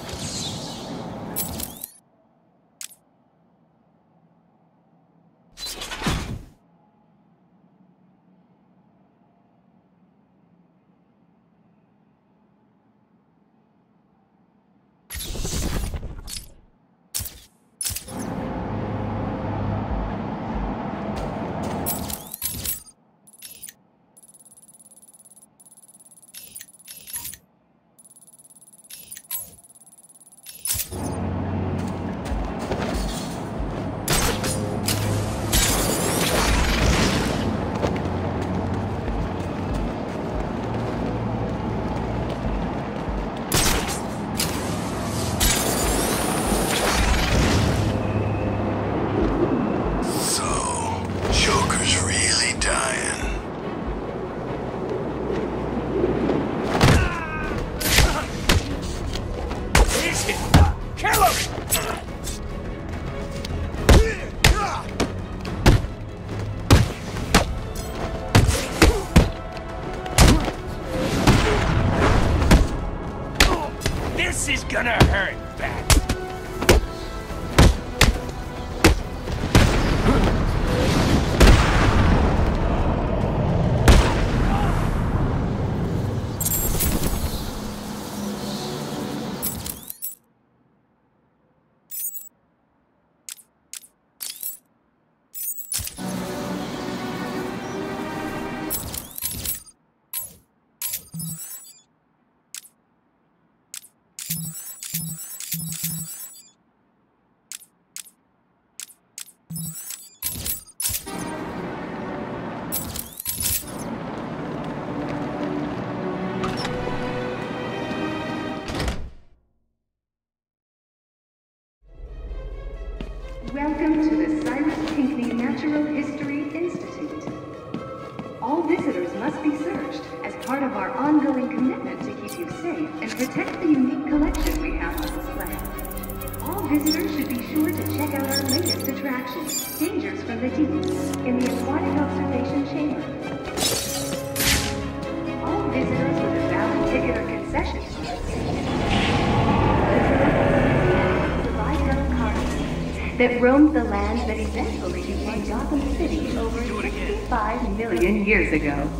Natural History Institute. All visitors must be searched as part of our ongoing commitment to keep you safe and protect the unique collection we have on display. All visitors should be sure to check out our latest attraction, Dangers from the Deep, in the Aquatic Observation Chamber. All visitors with a valid ticket or concession that roamed the ago.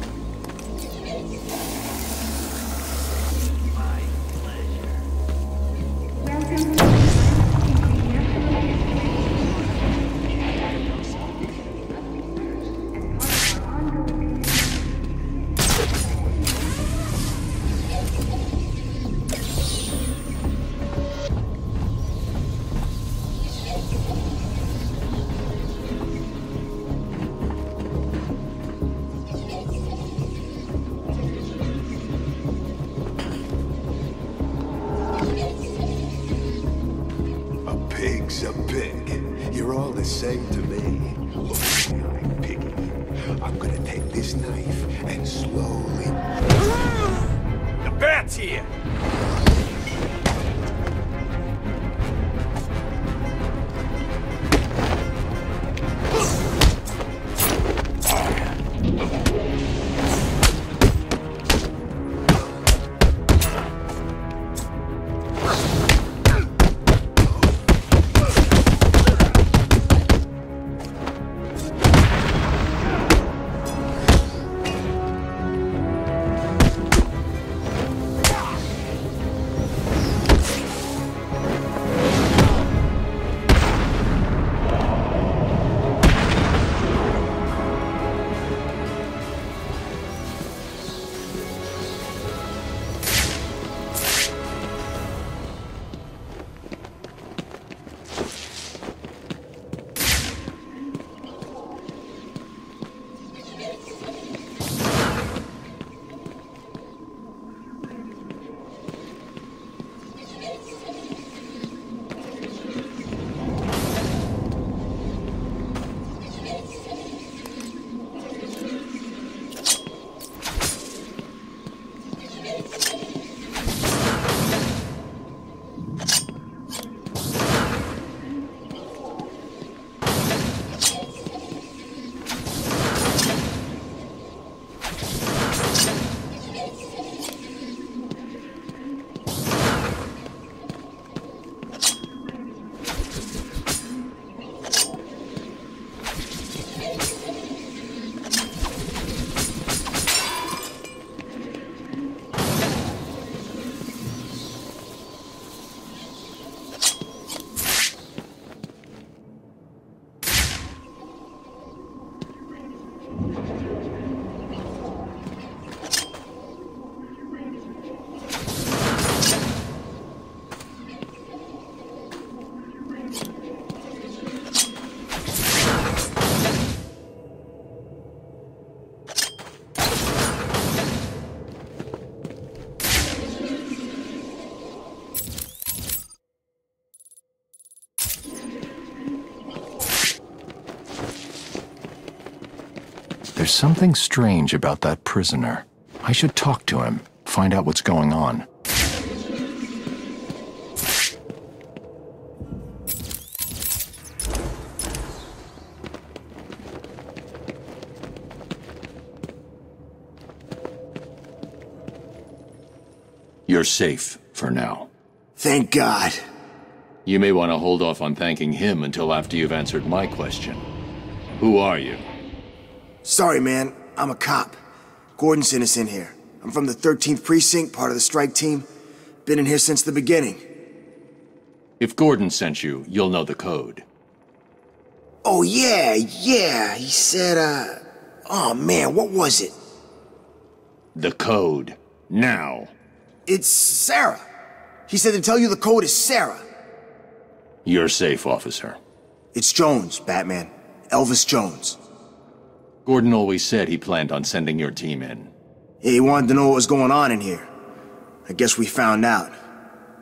There's something strange about that prisoner. I should talk to him, find out what's going on. You're safe for now. Thank God. You may want to hold off on thanking him until after you've answered my question. Who are you? Sorry, man. I'm a cop. Gordon sent us in here. I'm from the 13th Precinct, part of the strike team. Been in here since the beginning. If Gordon sent you, you'll know the code. Oh, yeah, yeah. He said, uh... Oh, man, what was it? The code. Now. It's Sarah. He said to tell you the code is Sarah. You're safe, officer. It's Jones, Batman. Elvis Jones. Gordon always said he planned on sending your team in. He wanted to know what was going on in here. I guess we found out.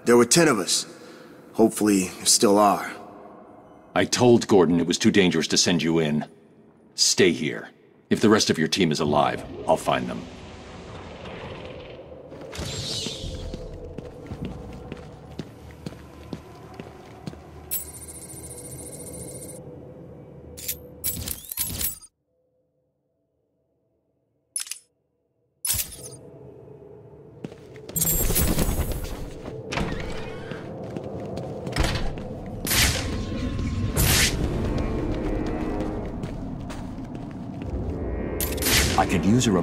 There were ten of us. Hopefully, still are. I told Gordon it was too dangerous to send you in. Stay here. If the rest of your team is alive, I'll find them.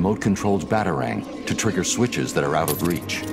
Remote-controlled Batarang to trigger switches that are out of reach.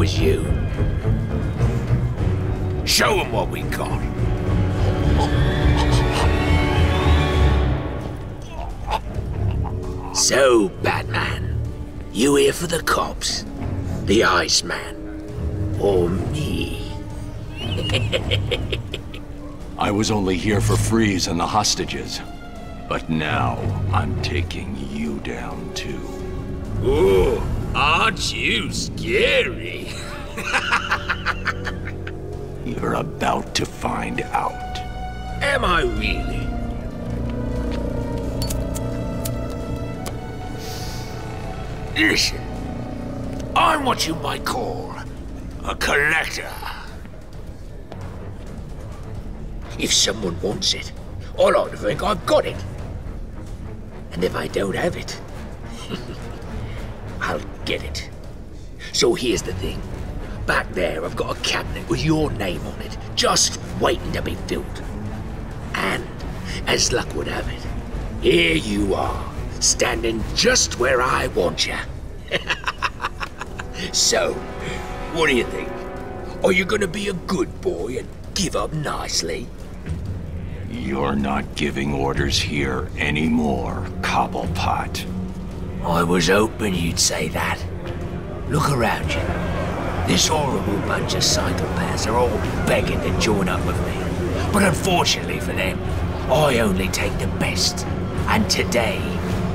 Was you. Show them what we got. So, Batman, you here for the cops, the Iceman, or me? I was only here for Freeze and the hostages. But now, I'm taking you down too. Ooh, aren't you scary? Really? Listen, I'm what you might call a collector. If someone wants it, I like to think I've got it. And if I don't have it, I'll get it. So here's the thing. Back there, I've got a cabinet with your name on it, just waiting to be filled. As luck would have it, here you are, standing just where I want you. so, what do you think? Are you gonna be a good boy and give up nicely? You're not giving orders here anymore, Cobblepot. I was hoping you'd say that. Look around you. This horrible bunch of psychopaths are all begging to join up with me. But unfortunately for them, I only take the best. And today,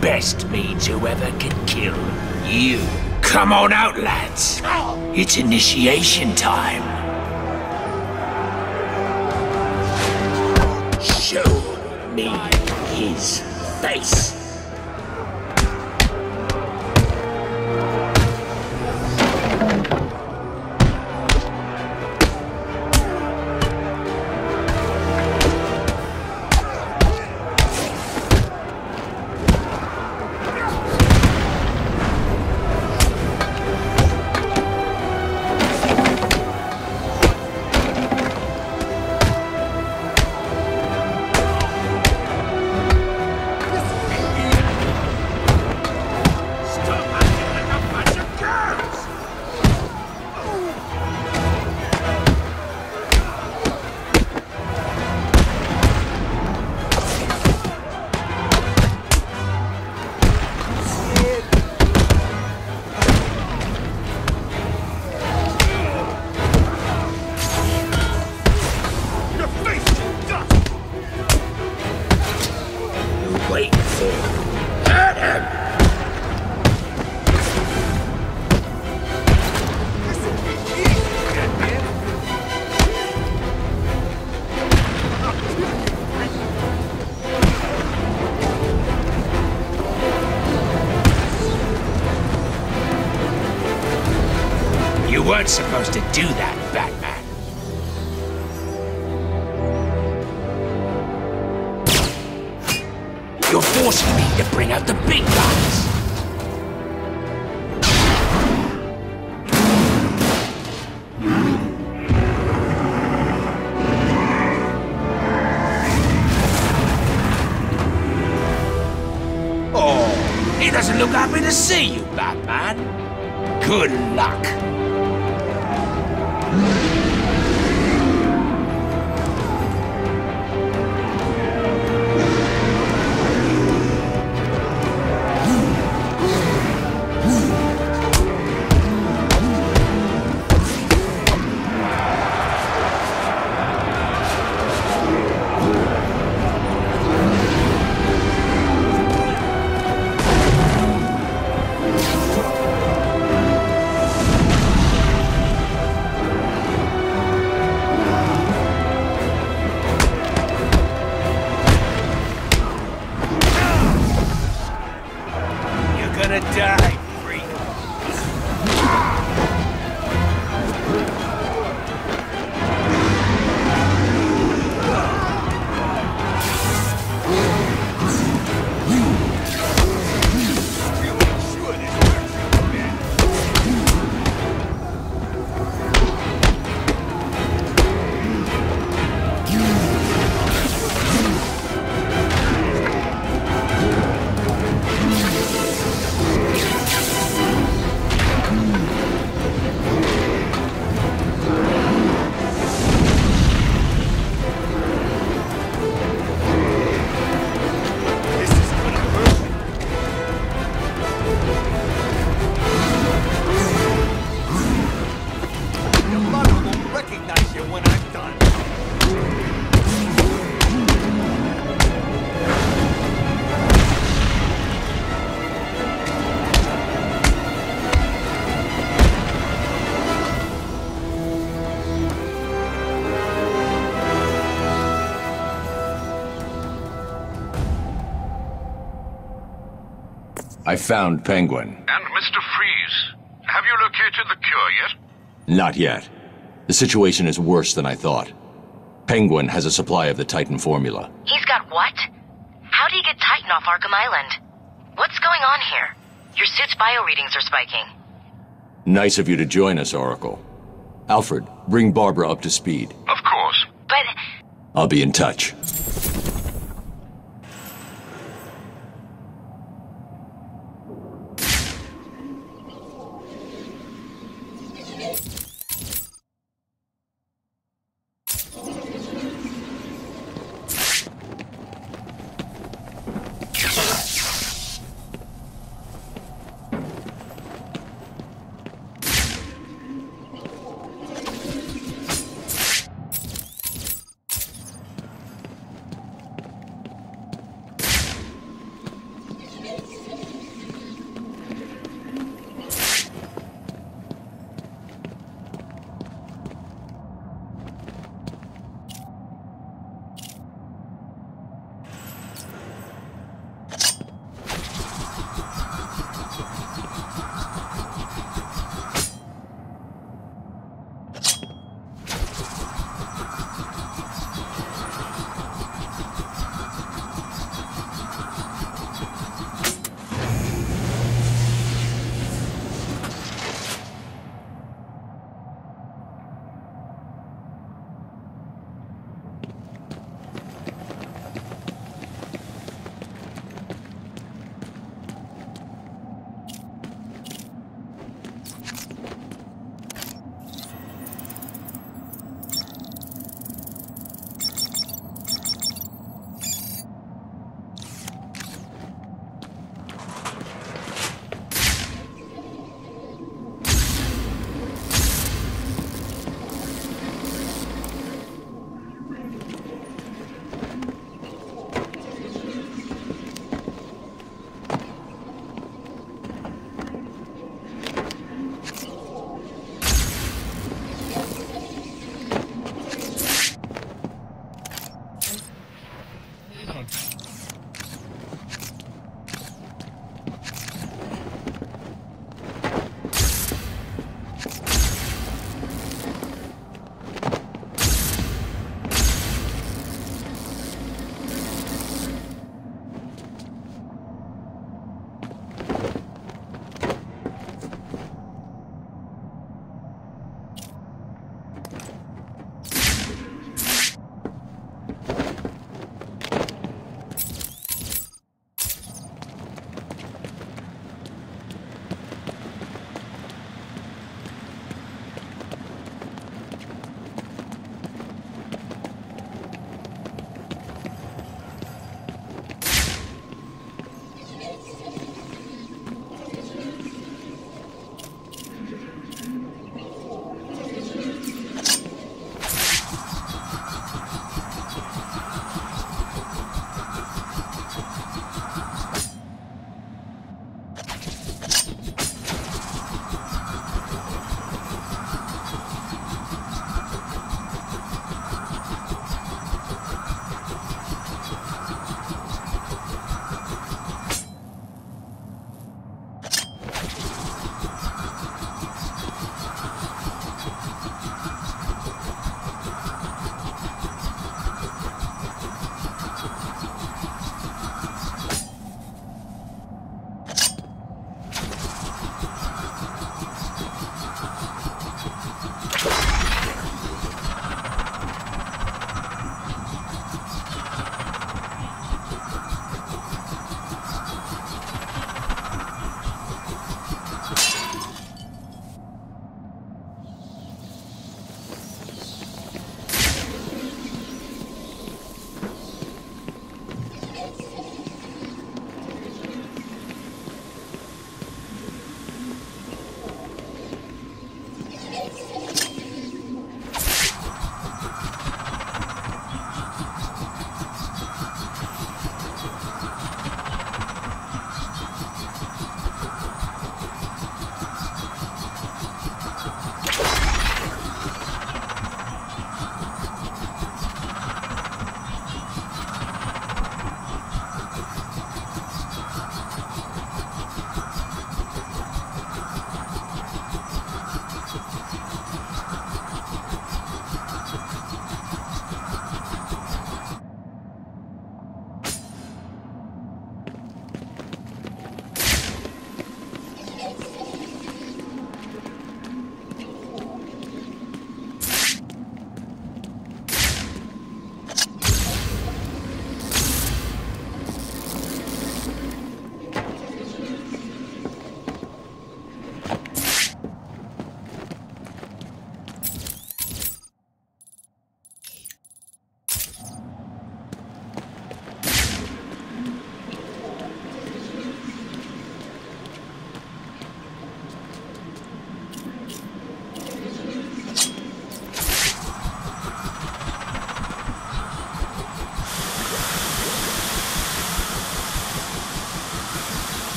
best means whoever can kill you. Come on out, lads. It's initiation time. Do that, I found Penguin. And Mr. Freeze, have you located the cure yet? Not yet. The situation is worse than I thought. Penguin has a supply of the Titan formula. He's got what? How do you get Titan off Arkham Island? What's going on here? Your suit's bio readings are spiking. Nice of you to join us, Oracle. Alfred, bring Barbara up to speed. Of course. But I'll be in touch.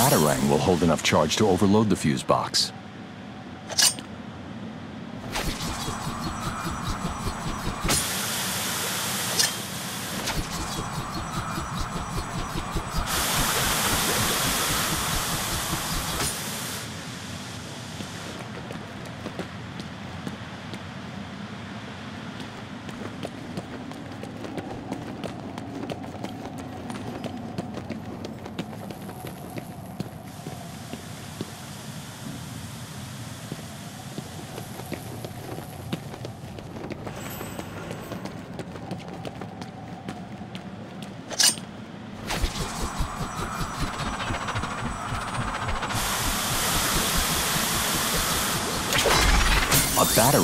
Batarang will hold enough charge to overload the fuse box.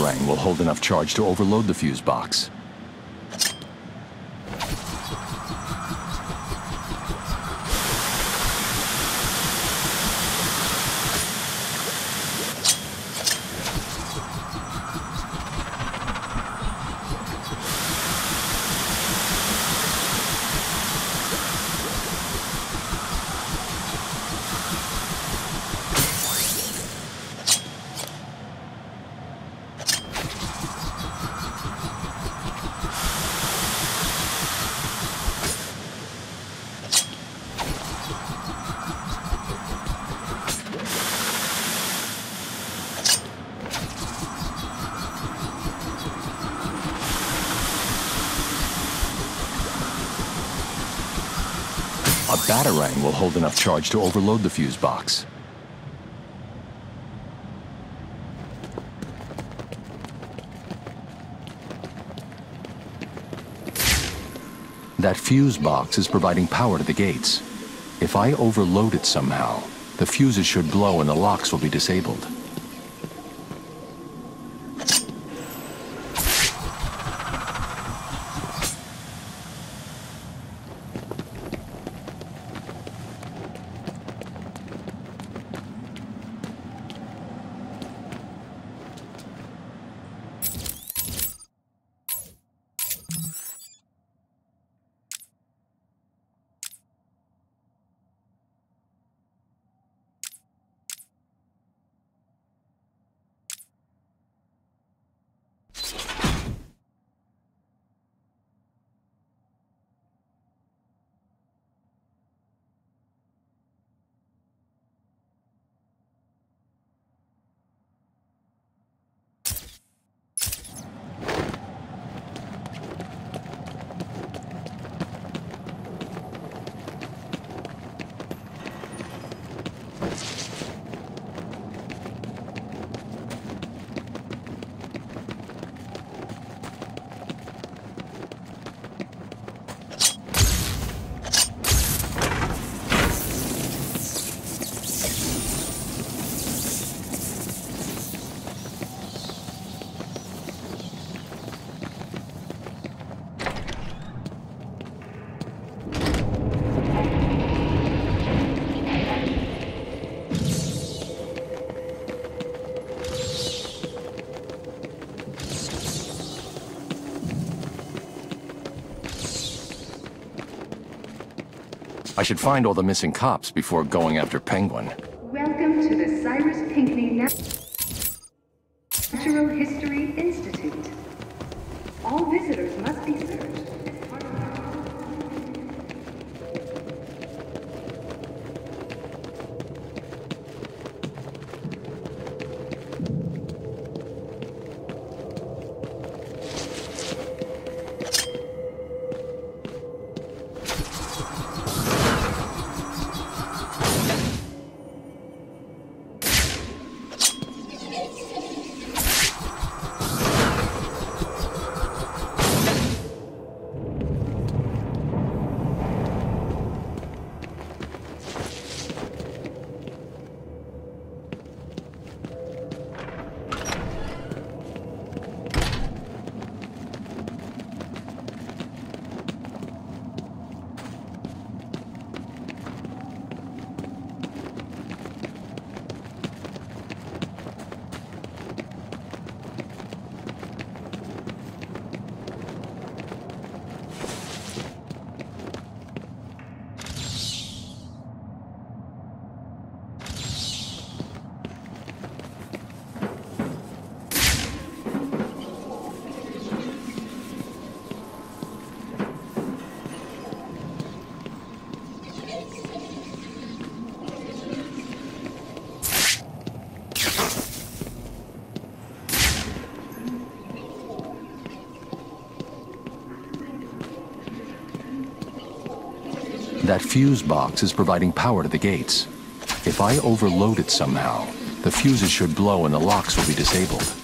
Batarang will hold enough charge to overload the fuse box. Batarang will hold enough charge to overload the fuse box. That fuse box is providing power to the gates. If I overload it somehow, the fuses should blow and the locks will be disabled. I should find all the missing cops before going after Penguin. That fuse box is providing power to the gates. If I overload it somehow, the fuses should blow and the locks will be disabled.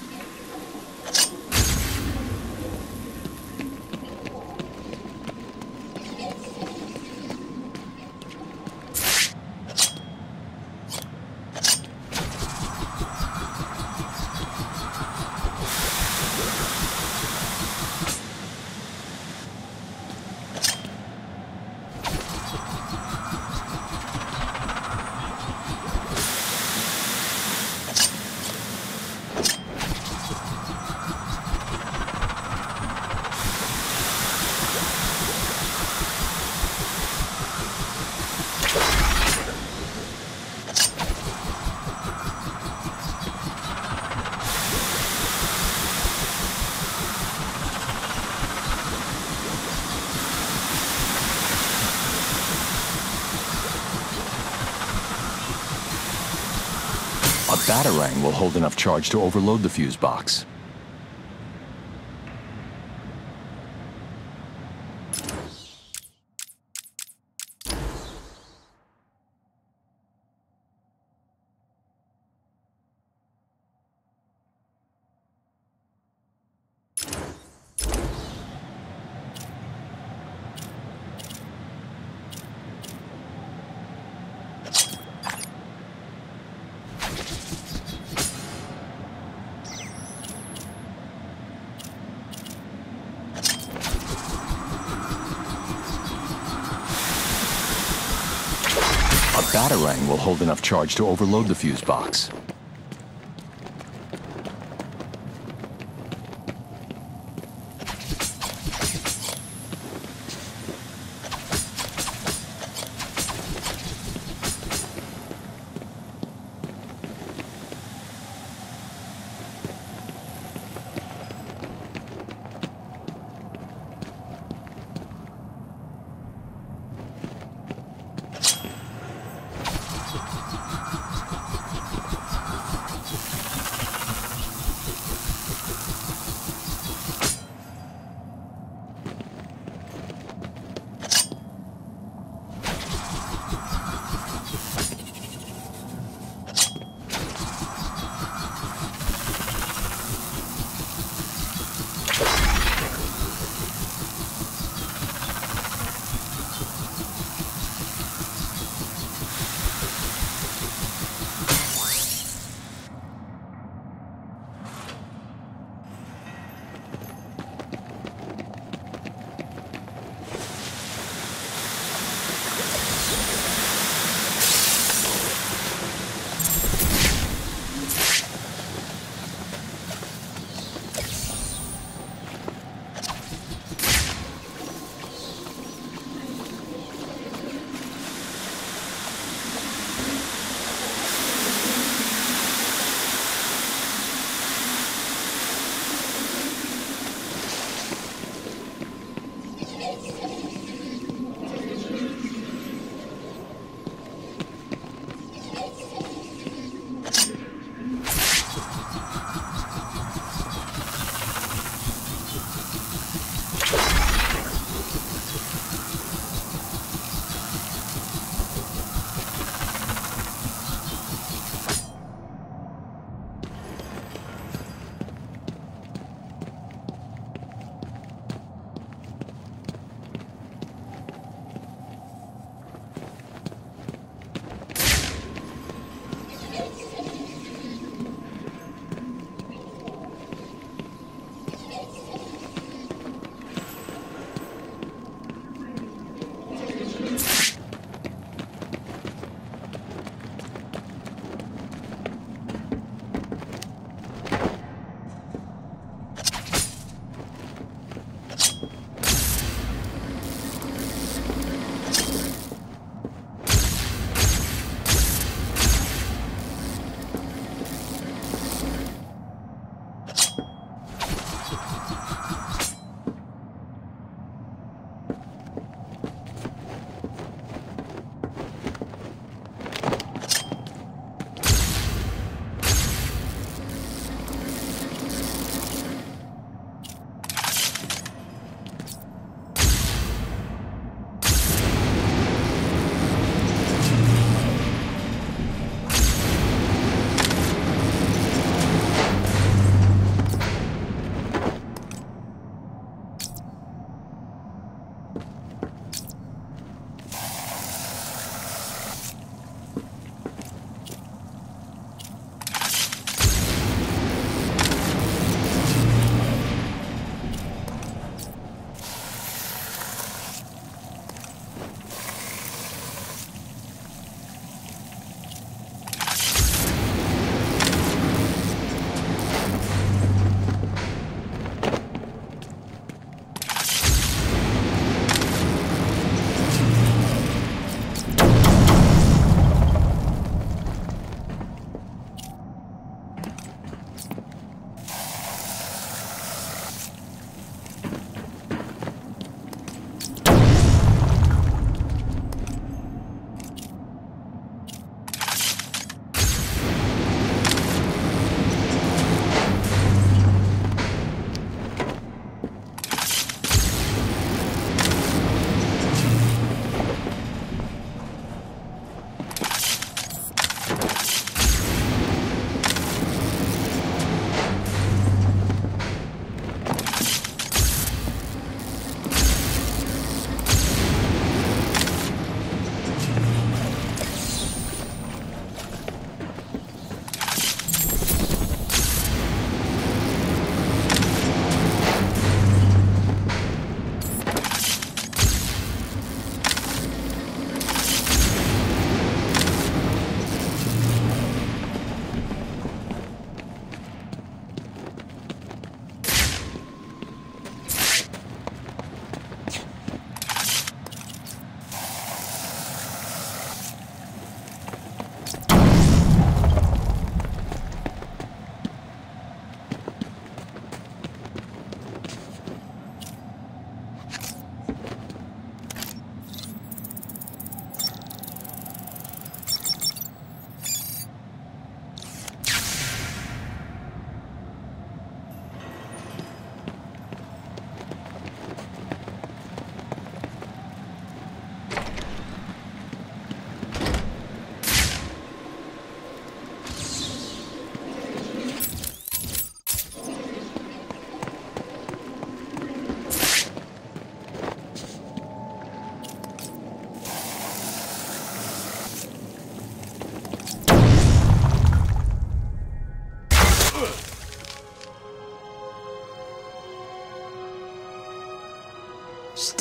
A batarang will hold enough charge to overload the fuse box. A batarang will hold enough charge to overload the fuse box.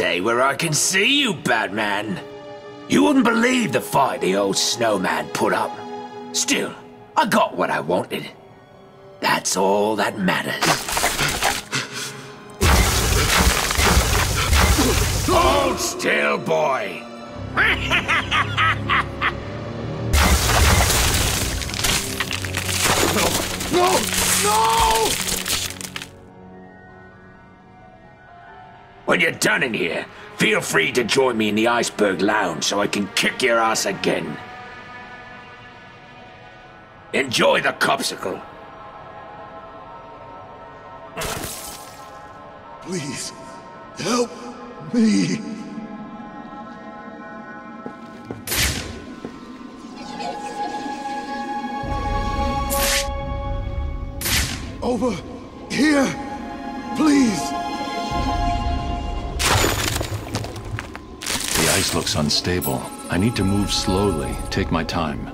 Where I can see you, Batman. You wouldn't believe the fight the old snowman put up. Still, I got what I wanted. That's all that matters. Hold still, boy. No! No! When you're done in here, feel free to join me in the Iceberg Lounge so I can kick your ass again. Enjoy the copsicle. Please, help me. Over looks unstable. I need to move slowly, take my time.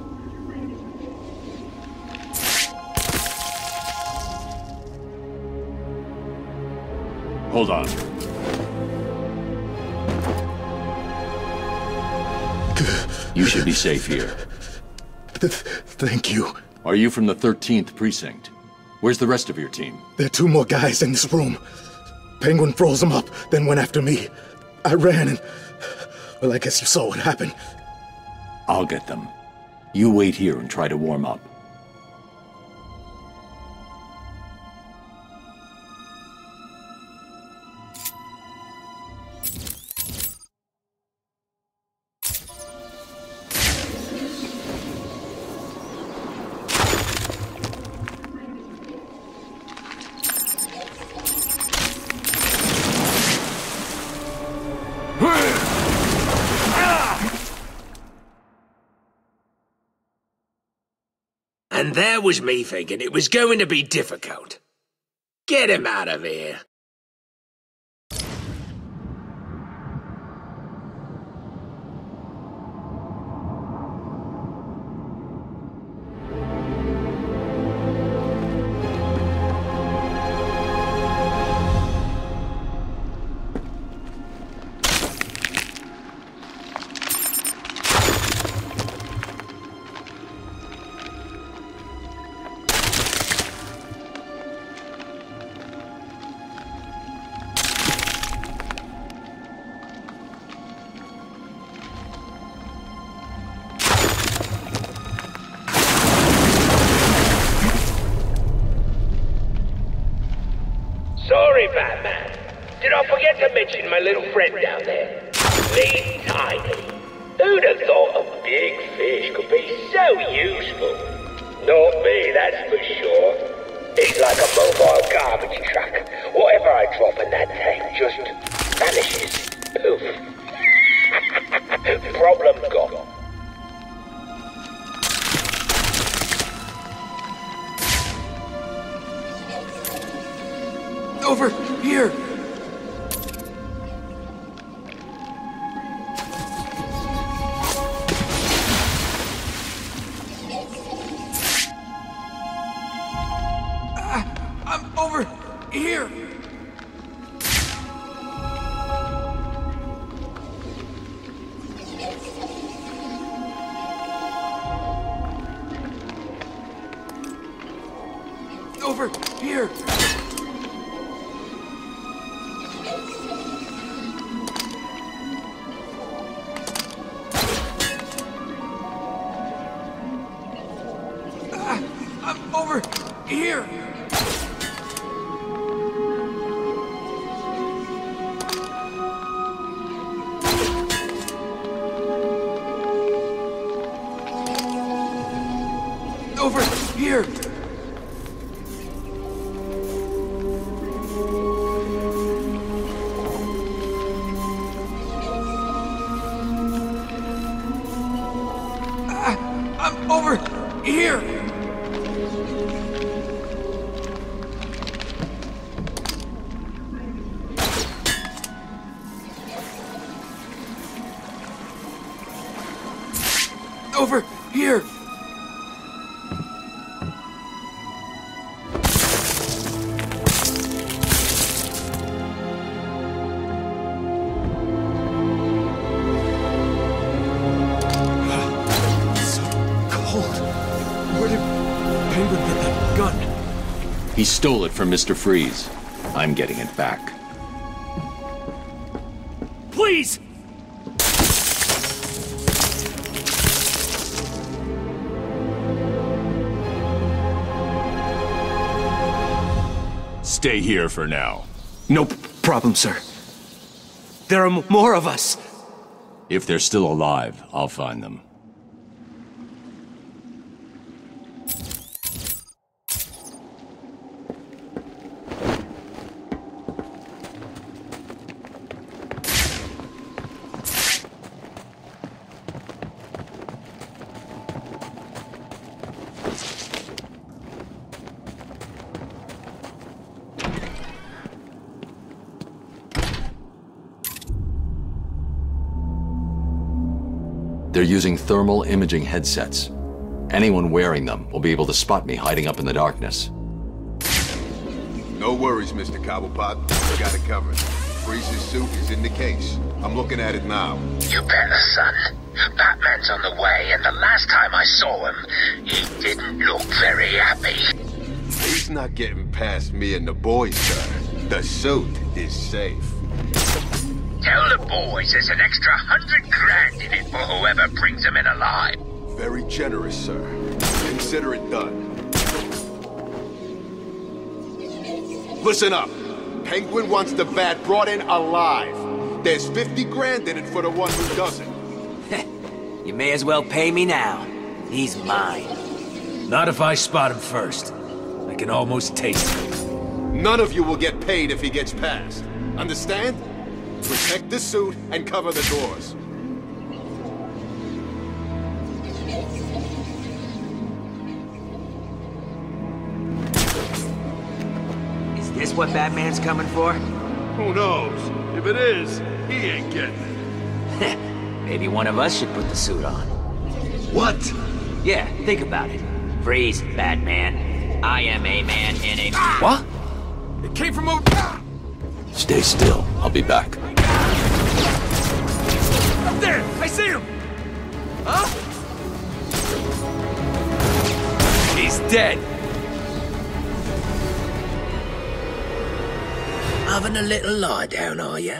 Hold on. You should be safe here. Thank you. Are you from the 13th Precinct? Where's the rest of your team? There are two more guys in this room. Penguin froze them up, then went after me. I ran and. Well, I guess you saw what happened. I'll get them. You wait here and try to warm up. There was me thinking it was going to be difficult. Get him out of here. Stole it from Mr. Freeze. I'm getting it back. Please! Stay here for now. No problem, sir. There are m- more of us. If they're still alive, I'll find them. They're using thermal imaging headsets. Anyone wearing them will be able to spot me hiding up in the darkness. No worries, Mr. Cobblepot. We got it covered. Freeze's suit is in the case. I'm looking at it now. You better, son. Batman's on the way, and the last time I saw him, he didn't look very happy. He's not getting past me and the boys, sir. The suit is safe. Tell the boys there's an extra hundred grand in it for whoever brings him in alive. Very generous, sir. Consider it done. Listen up. Penguin wants the bat brought in alive. There's 50 grand in it for the one who doesn't. You may as well pay me now. He's mine. Not if I spot him first. I can almost taste it. None of you will get paid if he gets past. Understand? Protect the suit and cover the doors. Is this what Batman's coming for? Who knows? If it is, he ain't getting it. Maybe one of us should put the suit on. What? Yeah, think about it. Freeze, Batman. I am a man in a... What? It came from over... Stay still. I'll be back. There! I see him! Huh? He's dead. Having a little lie down, are you?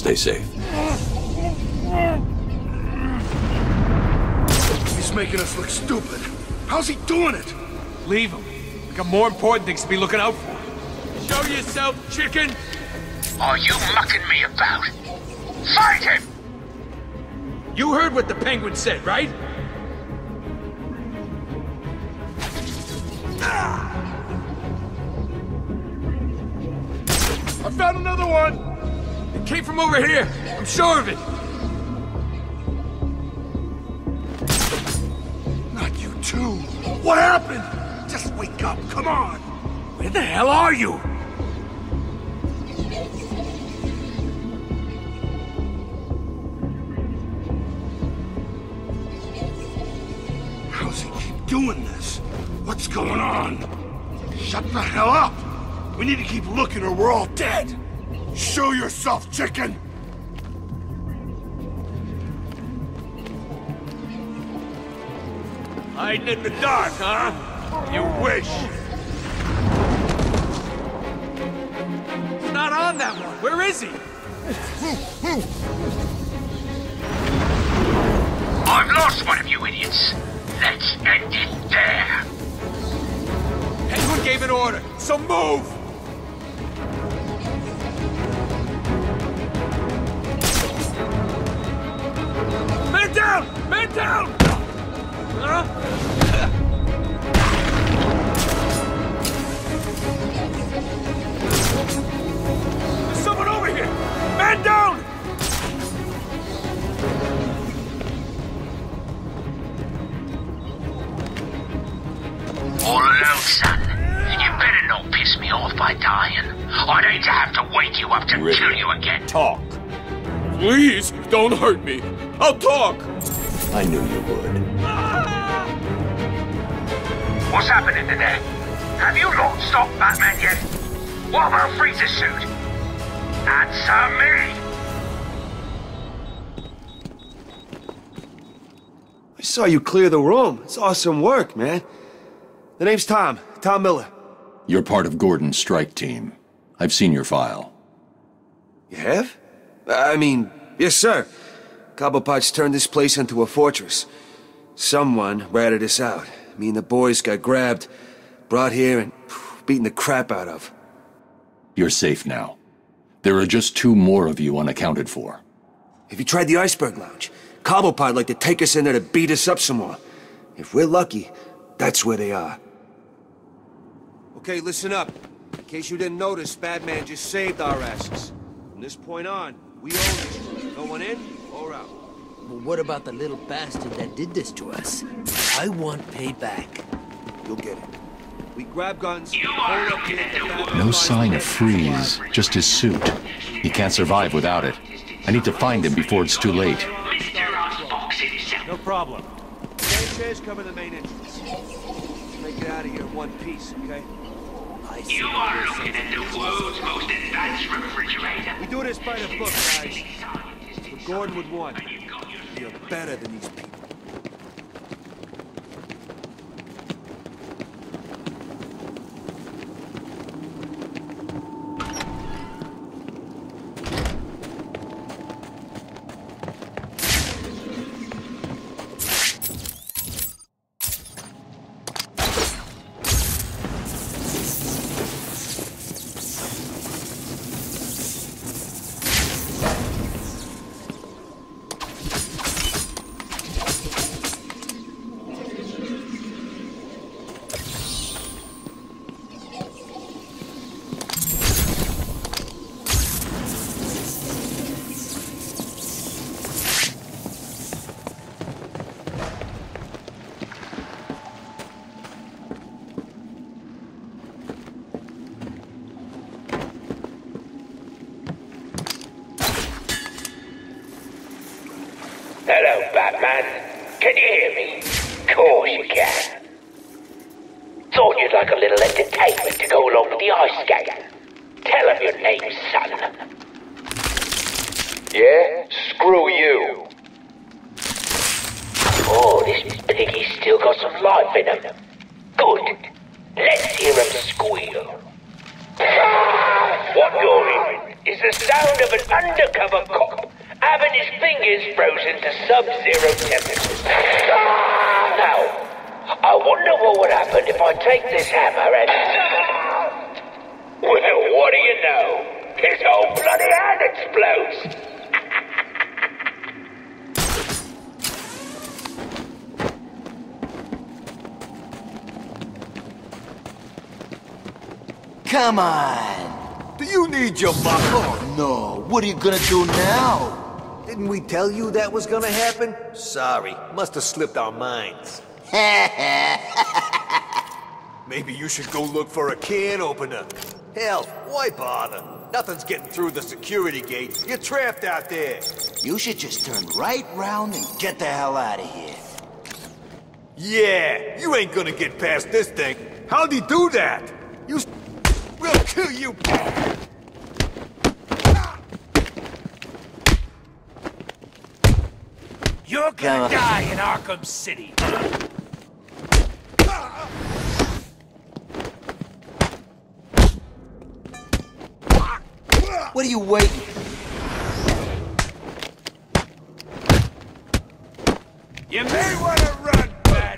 Stay safe. He's making us look stupid. How's he doing it? Leave him. We got more important things to be looking out for. Show yourself, chicken! Are you mucking me about? Fight him! You heard what the penguin said, right? I found another one! Came from over here. I'm sure of it. Not you too. What happened? Just wake up, come on. Where the hell are you? How's he keep doing this? What's going on? Shut the hell up! We need to keep looking or we're all dead! Show yourself, chicken! Hiding in the dark, huh? You wish. It's not on that one. Where is he? course, one of you idiots. Let's end it there. Penguin gave an order, so move! Man down! Man down! Huh? There's someone over here! Man down! All alone, son. You better not piss me off by dying. I'd hate to have to wake you up to kill you again. Talk. Please, don't hurt me. I'll talk. I knew you would. What's happening today? Have you lot stopped Batman yet? What about Freeze's suit? Answer me! I saw you clear the room. It's awesome work, man. The name's Tom. Tom Miller. You're part of Gordon's strike team. I've seen your file. You have? I mean, yes, sir. Cobblepot's turned this place into a fortress. Someone ratted us out. Me and the boys got grabbed, brought here, and beaten the crap out of. You're safe now. There are just two more of you unaccounted for. Have you tried the Iceberg Lounge? Cobblepot like to take us in there to beat us up some more. If we're lucky, that's where they are. Okay, listen up. In case you didn't notice, Batman just saved our asses. From this point on, we own this. No one in or out. Well, what about the little bastard that did this to us? I want payback. You'll get it. We grab guns, hold up here at the Batman No sign of Freeze, just his suit. He can't survive without it. I need to find him before it's too late. No problem. Sanchez, cover the main entrance. Let's make it out of here in one piece, okay? You are looking at the world's most advanced refrigerator. We do this by the book, guys. What Gordon would want. Feel better than these people. Hello, Batman. Can you hear me? Course you can. Thought you'd like a little entertainment to go along with the ice skating. Tell him your name, son. Yeah? Screw you. Oh, this piggy's still got some life in him. Good. Let's hear him squeal. Ah, what you're hearing is the sound of an undercover cop having his fingers frozen to sub-zero temperatures. Ah, now, I wonder what would happen if I take this hammer and... Well, what do you know? His whole bloody hand explodes. Come on! Do you need your buck? Oh no, what are you gonna do now? Didn't we tell you that was gonna happen? Sorry, must have slipped our minds. Maybe you should go look for a can opener. Hell, why bother? Nothing's getting through the security gate. You're trapped out there. You should just turn right round and get the hell out of here. Yeah, you ain't gonna get past this thing. How'd he do that? You... We'll kill you! You're gonna die in Arkham City. What are you waiting? You may want to run, Bat.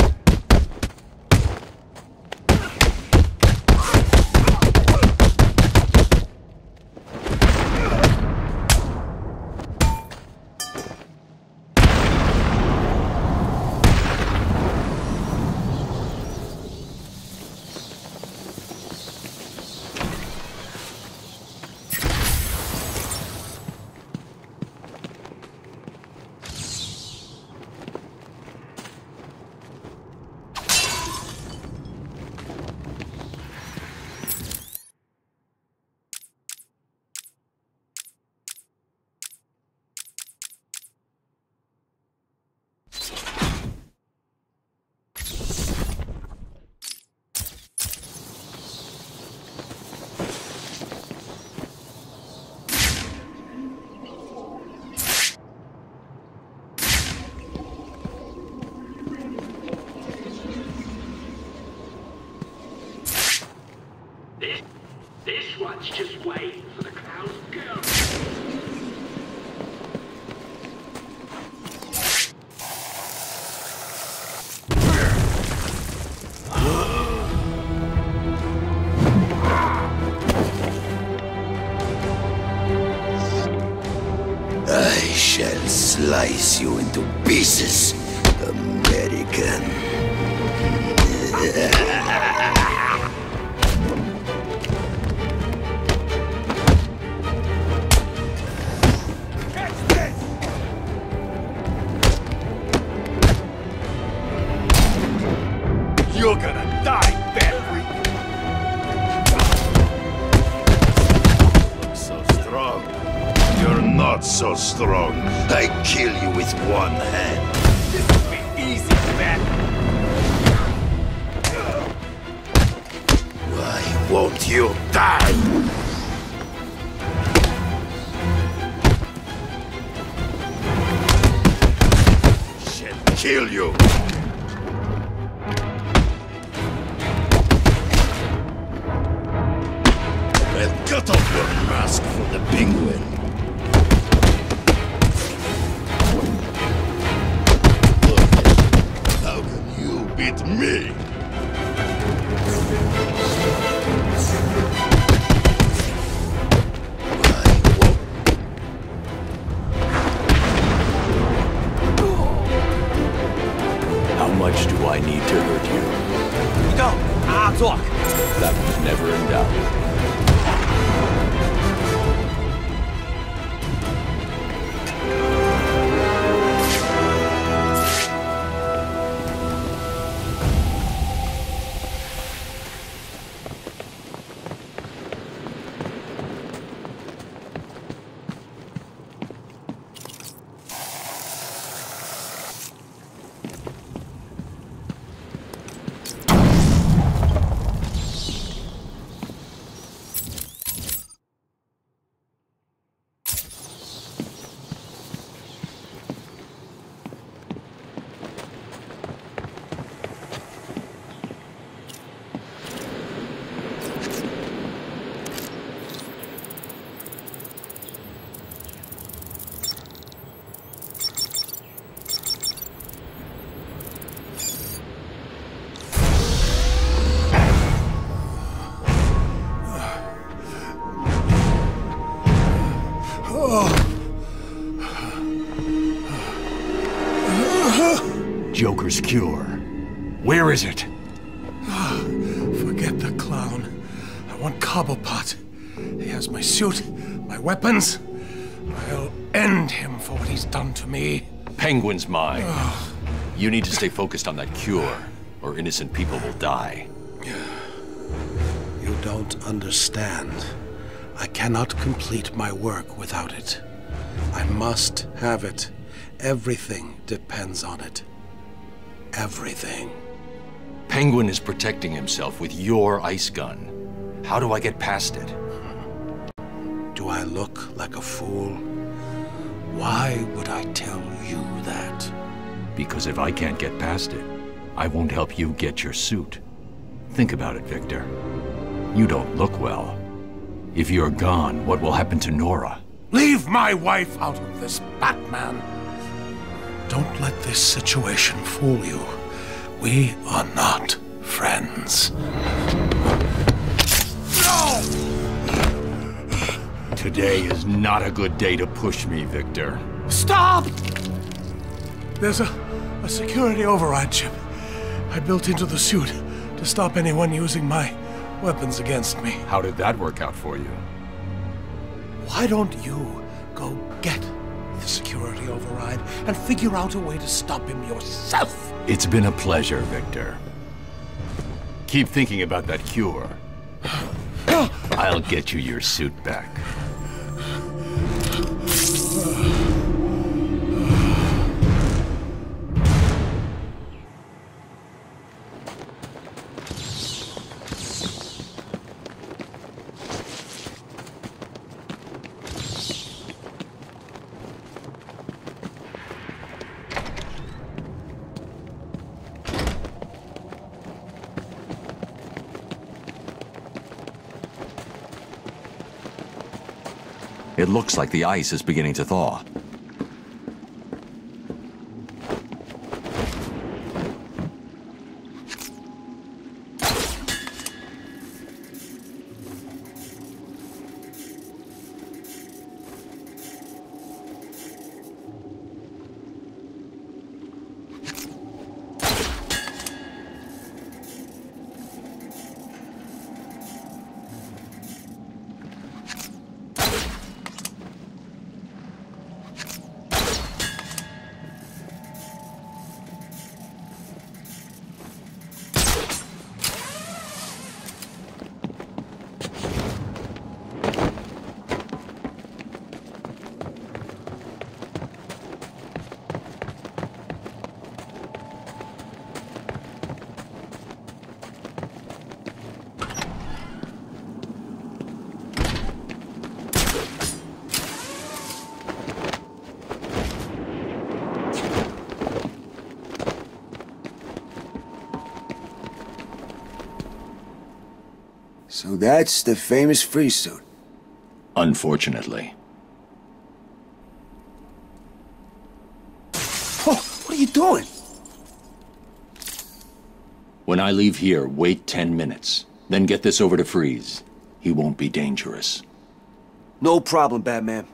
This, just waiting for the to go. I shall slice you into pieces, Where is it? Forget the clown. I want Cobblepot. He has my suit, my weapons. I'll end him for what he's done to me. Penguin's mine. You need to stay focused on that cure, or innocent people will die. You don't understand. I cannot complete my work without it. I must have it. Everything depends on it. Everything. Penguin is protecting himself with your ice gun. How do I get past it? Do I look like a fool? Why would I tell you that? Because if I can't get past it, I won't help you get your suit. Think about it, Victor. You don't look well. If you're gone, what will happen to Nora? Leave my wife out of this, Batman. Don't let this situation fool you. We are not friends. No! Today is not a good day to push me, Victor. Stop! There's a, a security override chip I built into the suit to stop anyone using my weapons against me. How did that work out for you? Why don't you go get the security override and figure out a way to stop him yourself? It's been a pleasure, Victor. Keep thinking about that cure. I'll get you your suit back. Like the ice is beginning to thaw. So that's the famous freeze suit. Unfortunately. Oh, what are you doing? When I leave here, wait 10 minutes. Then get this over to Freeze. He won't be dangerous. No problem, Batman.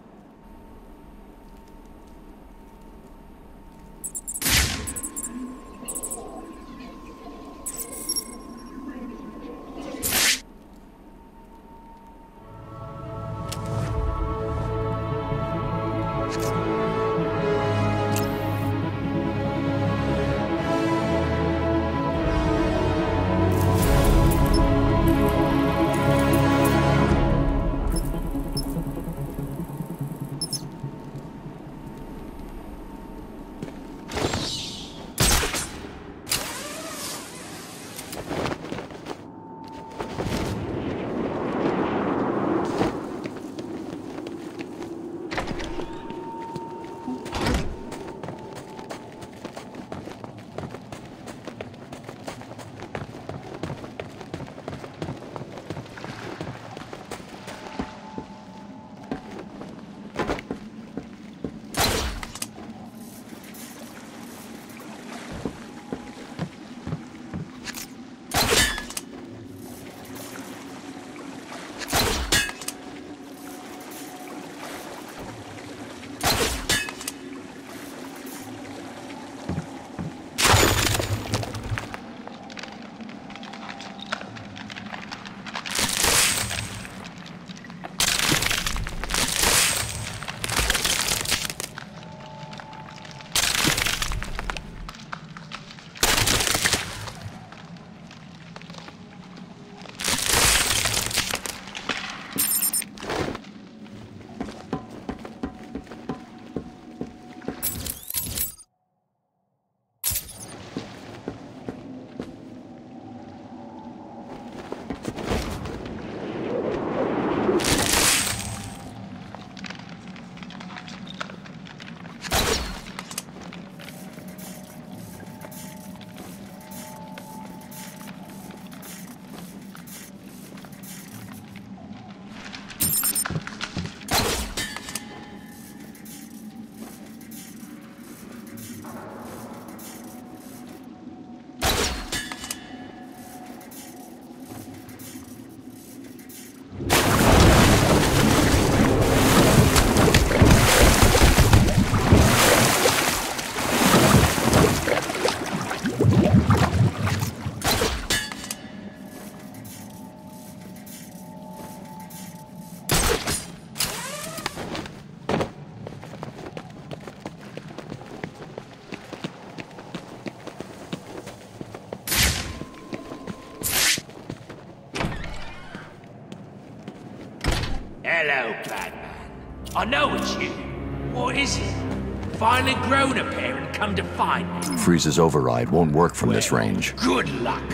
Grown a pair and come to find me. Freeze's override won't work from this range. Good luck.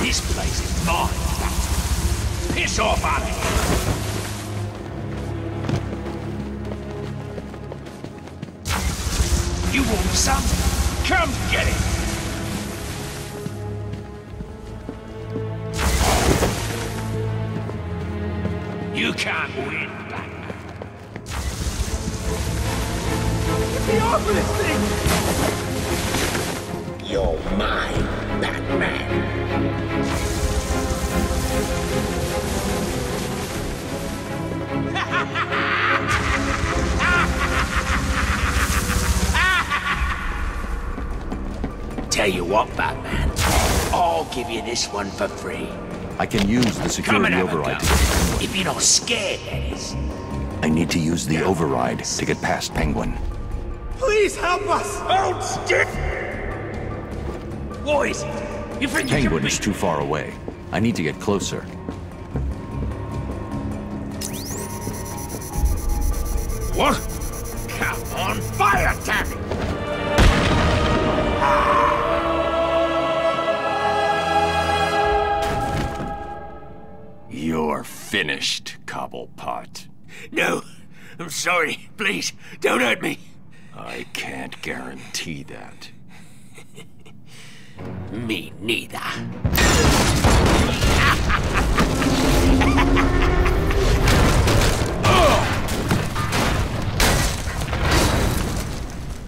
This place is mine. Piss off out of here. You want some? Come get it. One for free. I can use the security override. If you're not scared, that is. I need to use the override to get past Penguin. Please help us! Hold still! What is it? You think you Penguin can is too far away. I need to get closer. I'm sorry. Please, don't hurt me. I can't guarantee that. Me neither.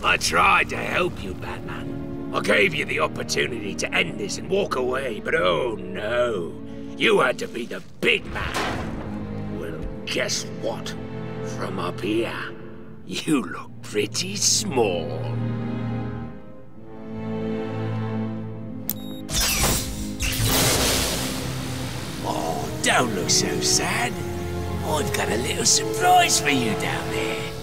I tried to help you, Batman. I gave you the opportunity to end this and walk away, but oh no. You had to be the big man. Well, guess what? Up here, you look pretty small. Oh, don't look so sad. I've got a little surprise for you down there.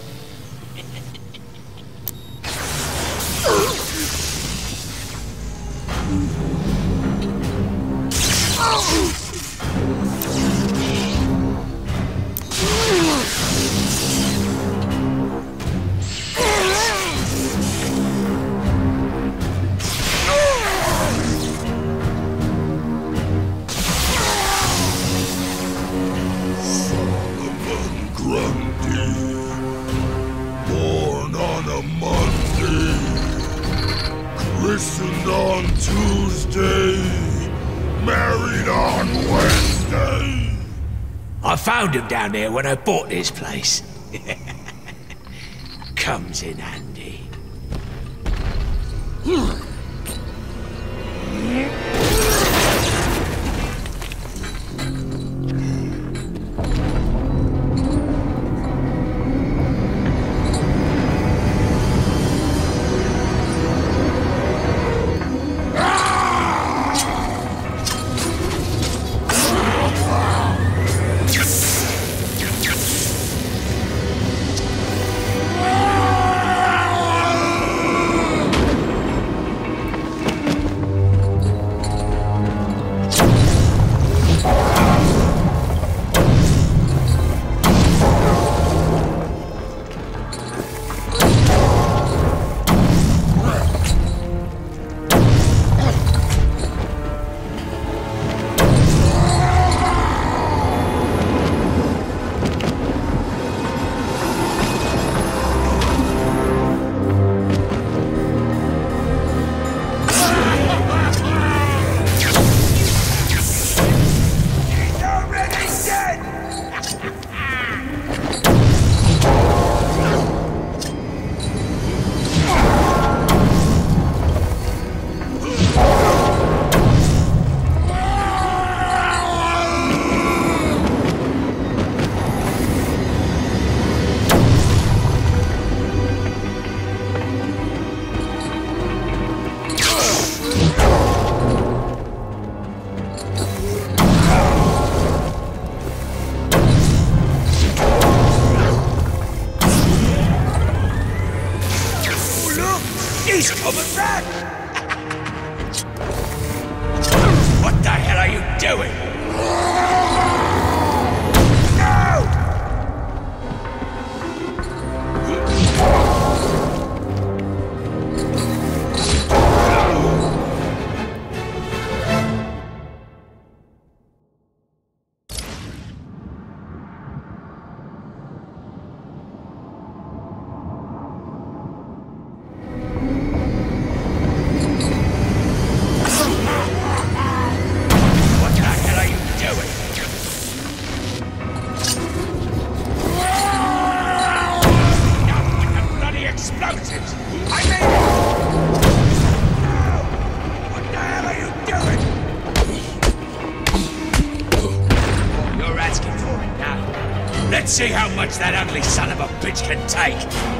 Found down there when I bought this place. Comes in handy. That ugly son of a bitch can take.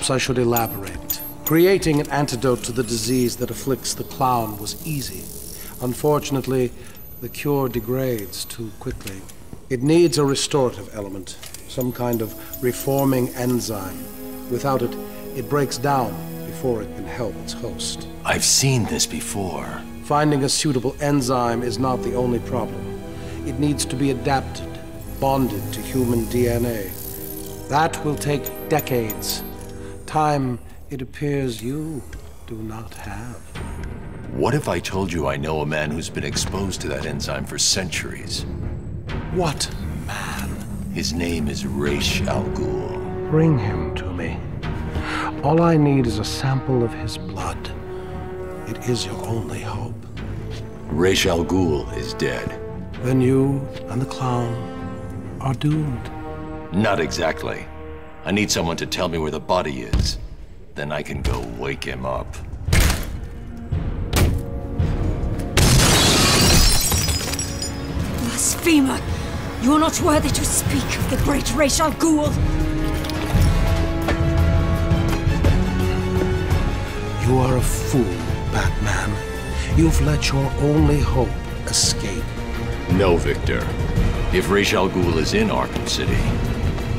Perhaps I should elaborate. Creating an antidote to the disease that afflicts the clown was easy. Unfortunately, the cure degrades too quickly. It needs a restorative element, some kind of reforming enzyme. Without it, it breaks down before it can help its host. I've seen this before. Finding a suitable enzyme is not the only problem. It needs to be adapted, bonded to human DNA. That will take decades. Time, it appears you do not have. What if I told you I know a man who's been exposed to that enzyme for centuries? What man? His name is Ra's al Ghul. Bring him to me. All I need is a sample of his blood. It is your only hope. Ra's al Ghul is dead. Then you and the clown are doomed. Not exactly. I need someone to tell me where the body is. Then I can go wake him up. Blasphemer! You are not worthy to speak of the great Ra's al Ghul! You are a fool, Batman. You've let your only hope escape. No, Victor. If Ra's al Ghul is in Arkham City,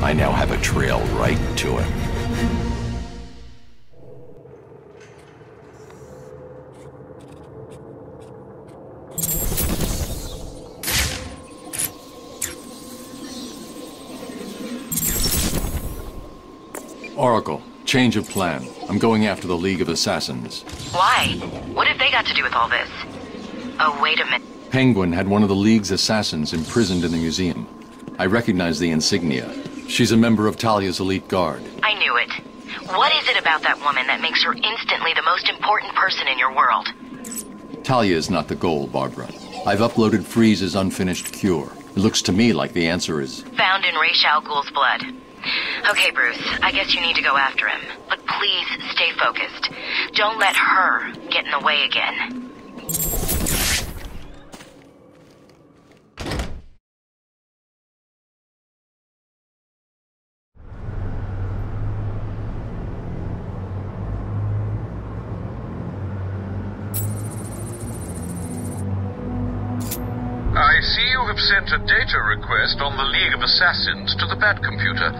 I now have a trail right to him. Oracle, change of plan. I'm going after the League of Assassins. Why? What have they got to do with all this? Oh, wait a minute. Penguin had one of the League's assassins imprisoned in the museum. I recognize the insignia. She's a member of Talia's elite guard. I knew it. What is it about that woman that makes her instantly the most important person in your world? Talia is not the goal, Barbara. I've uploaded Freeze's unfinished cure. It looks to me like the answer is... Found in Ra's al Ghul's blood. Okay, Bruce, I guess you need to go after him. But please stay focused. Don't let her get in the way again. You have sent a data request on the League of Assassins to the Bat computer.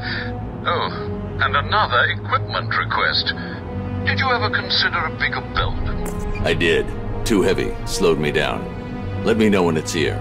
Oh, and another equipment request. Did you ever consider a bigger belt? I did. Too heavy. Slowed me down. Let me know when it's here.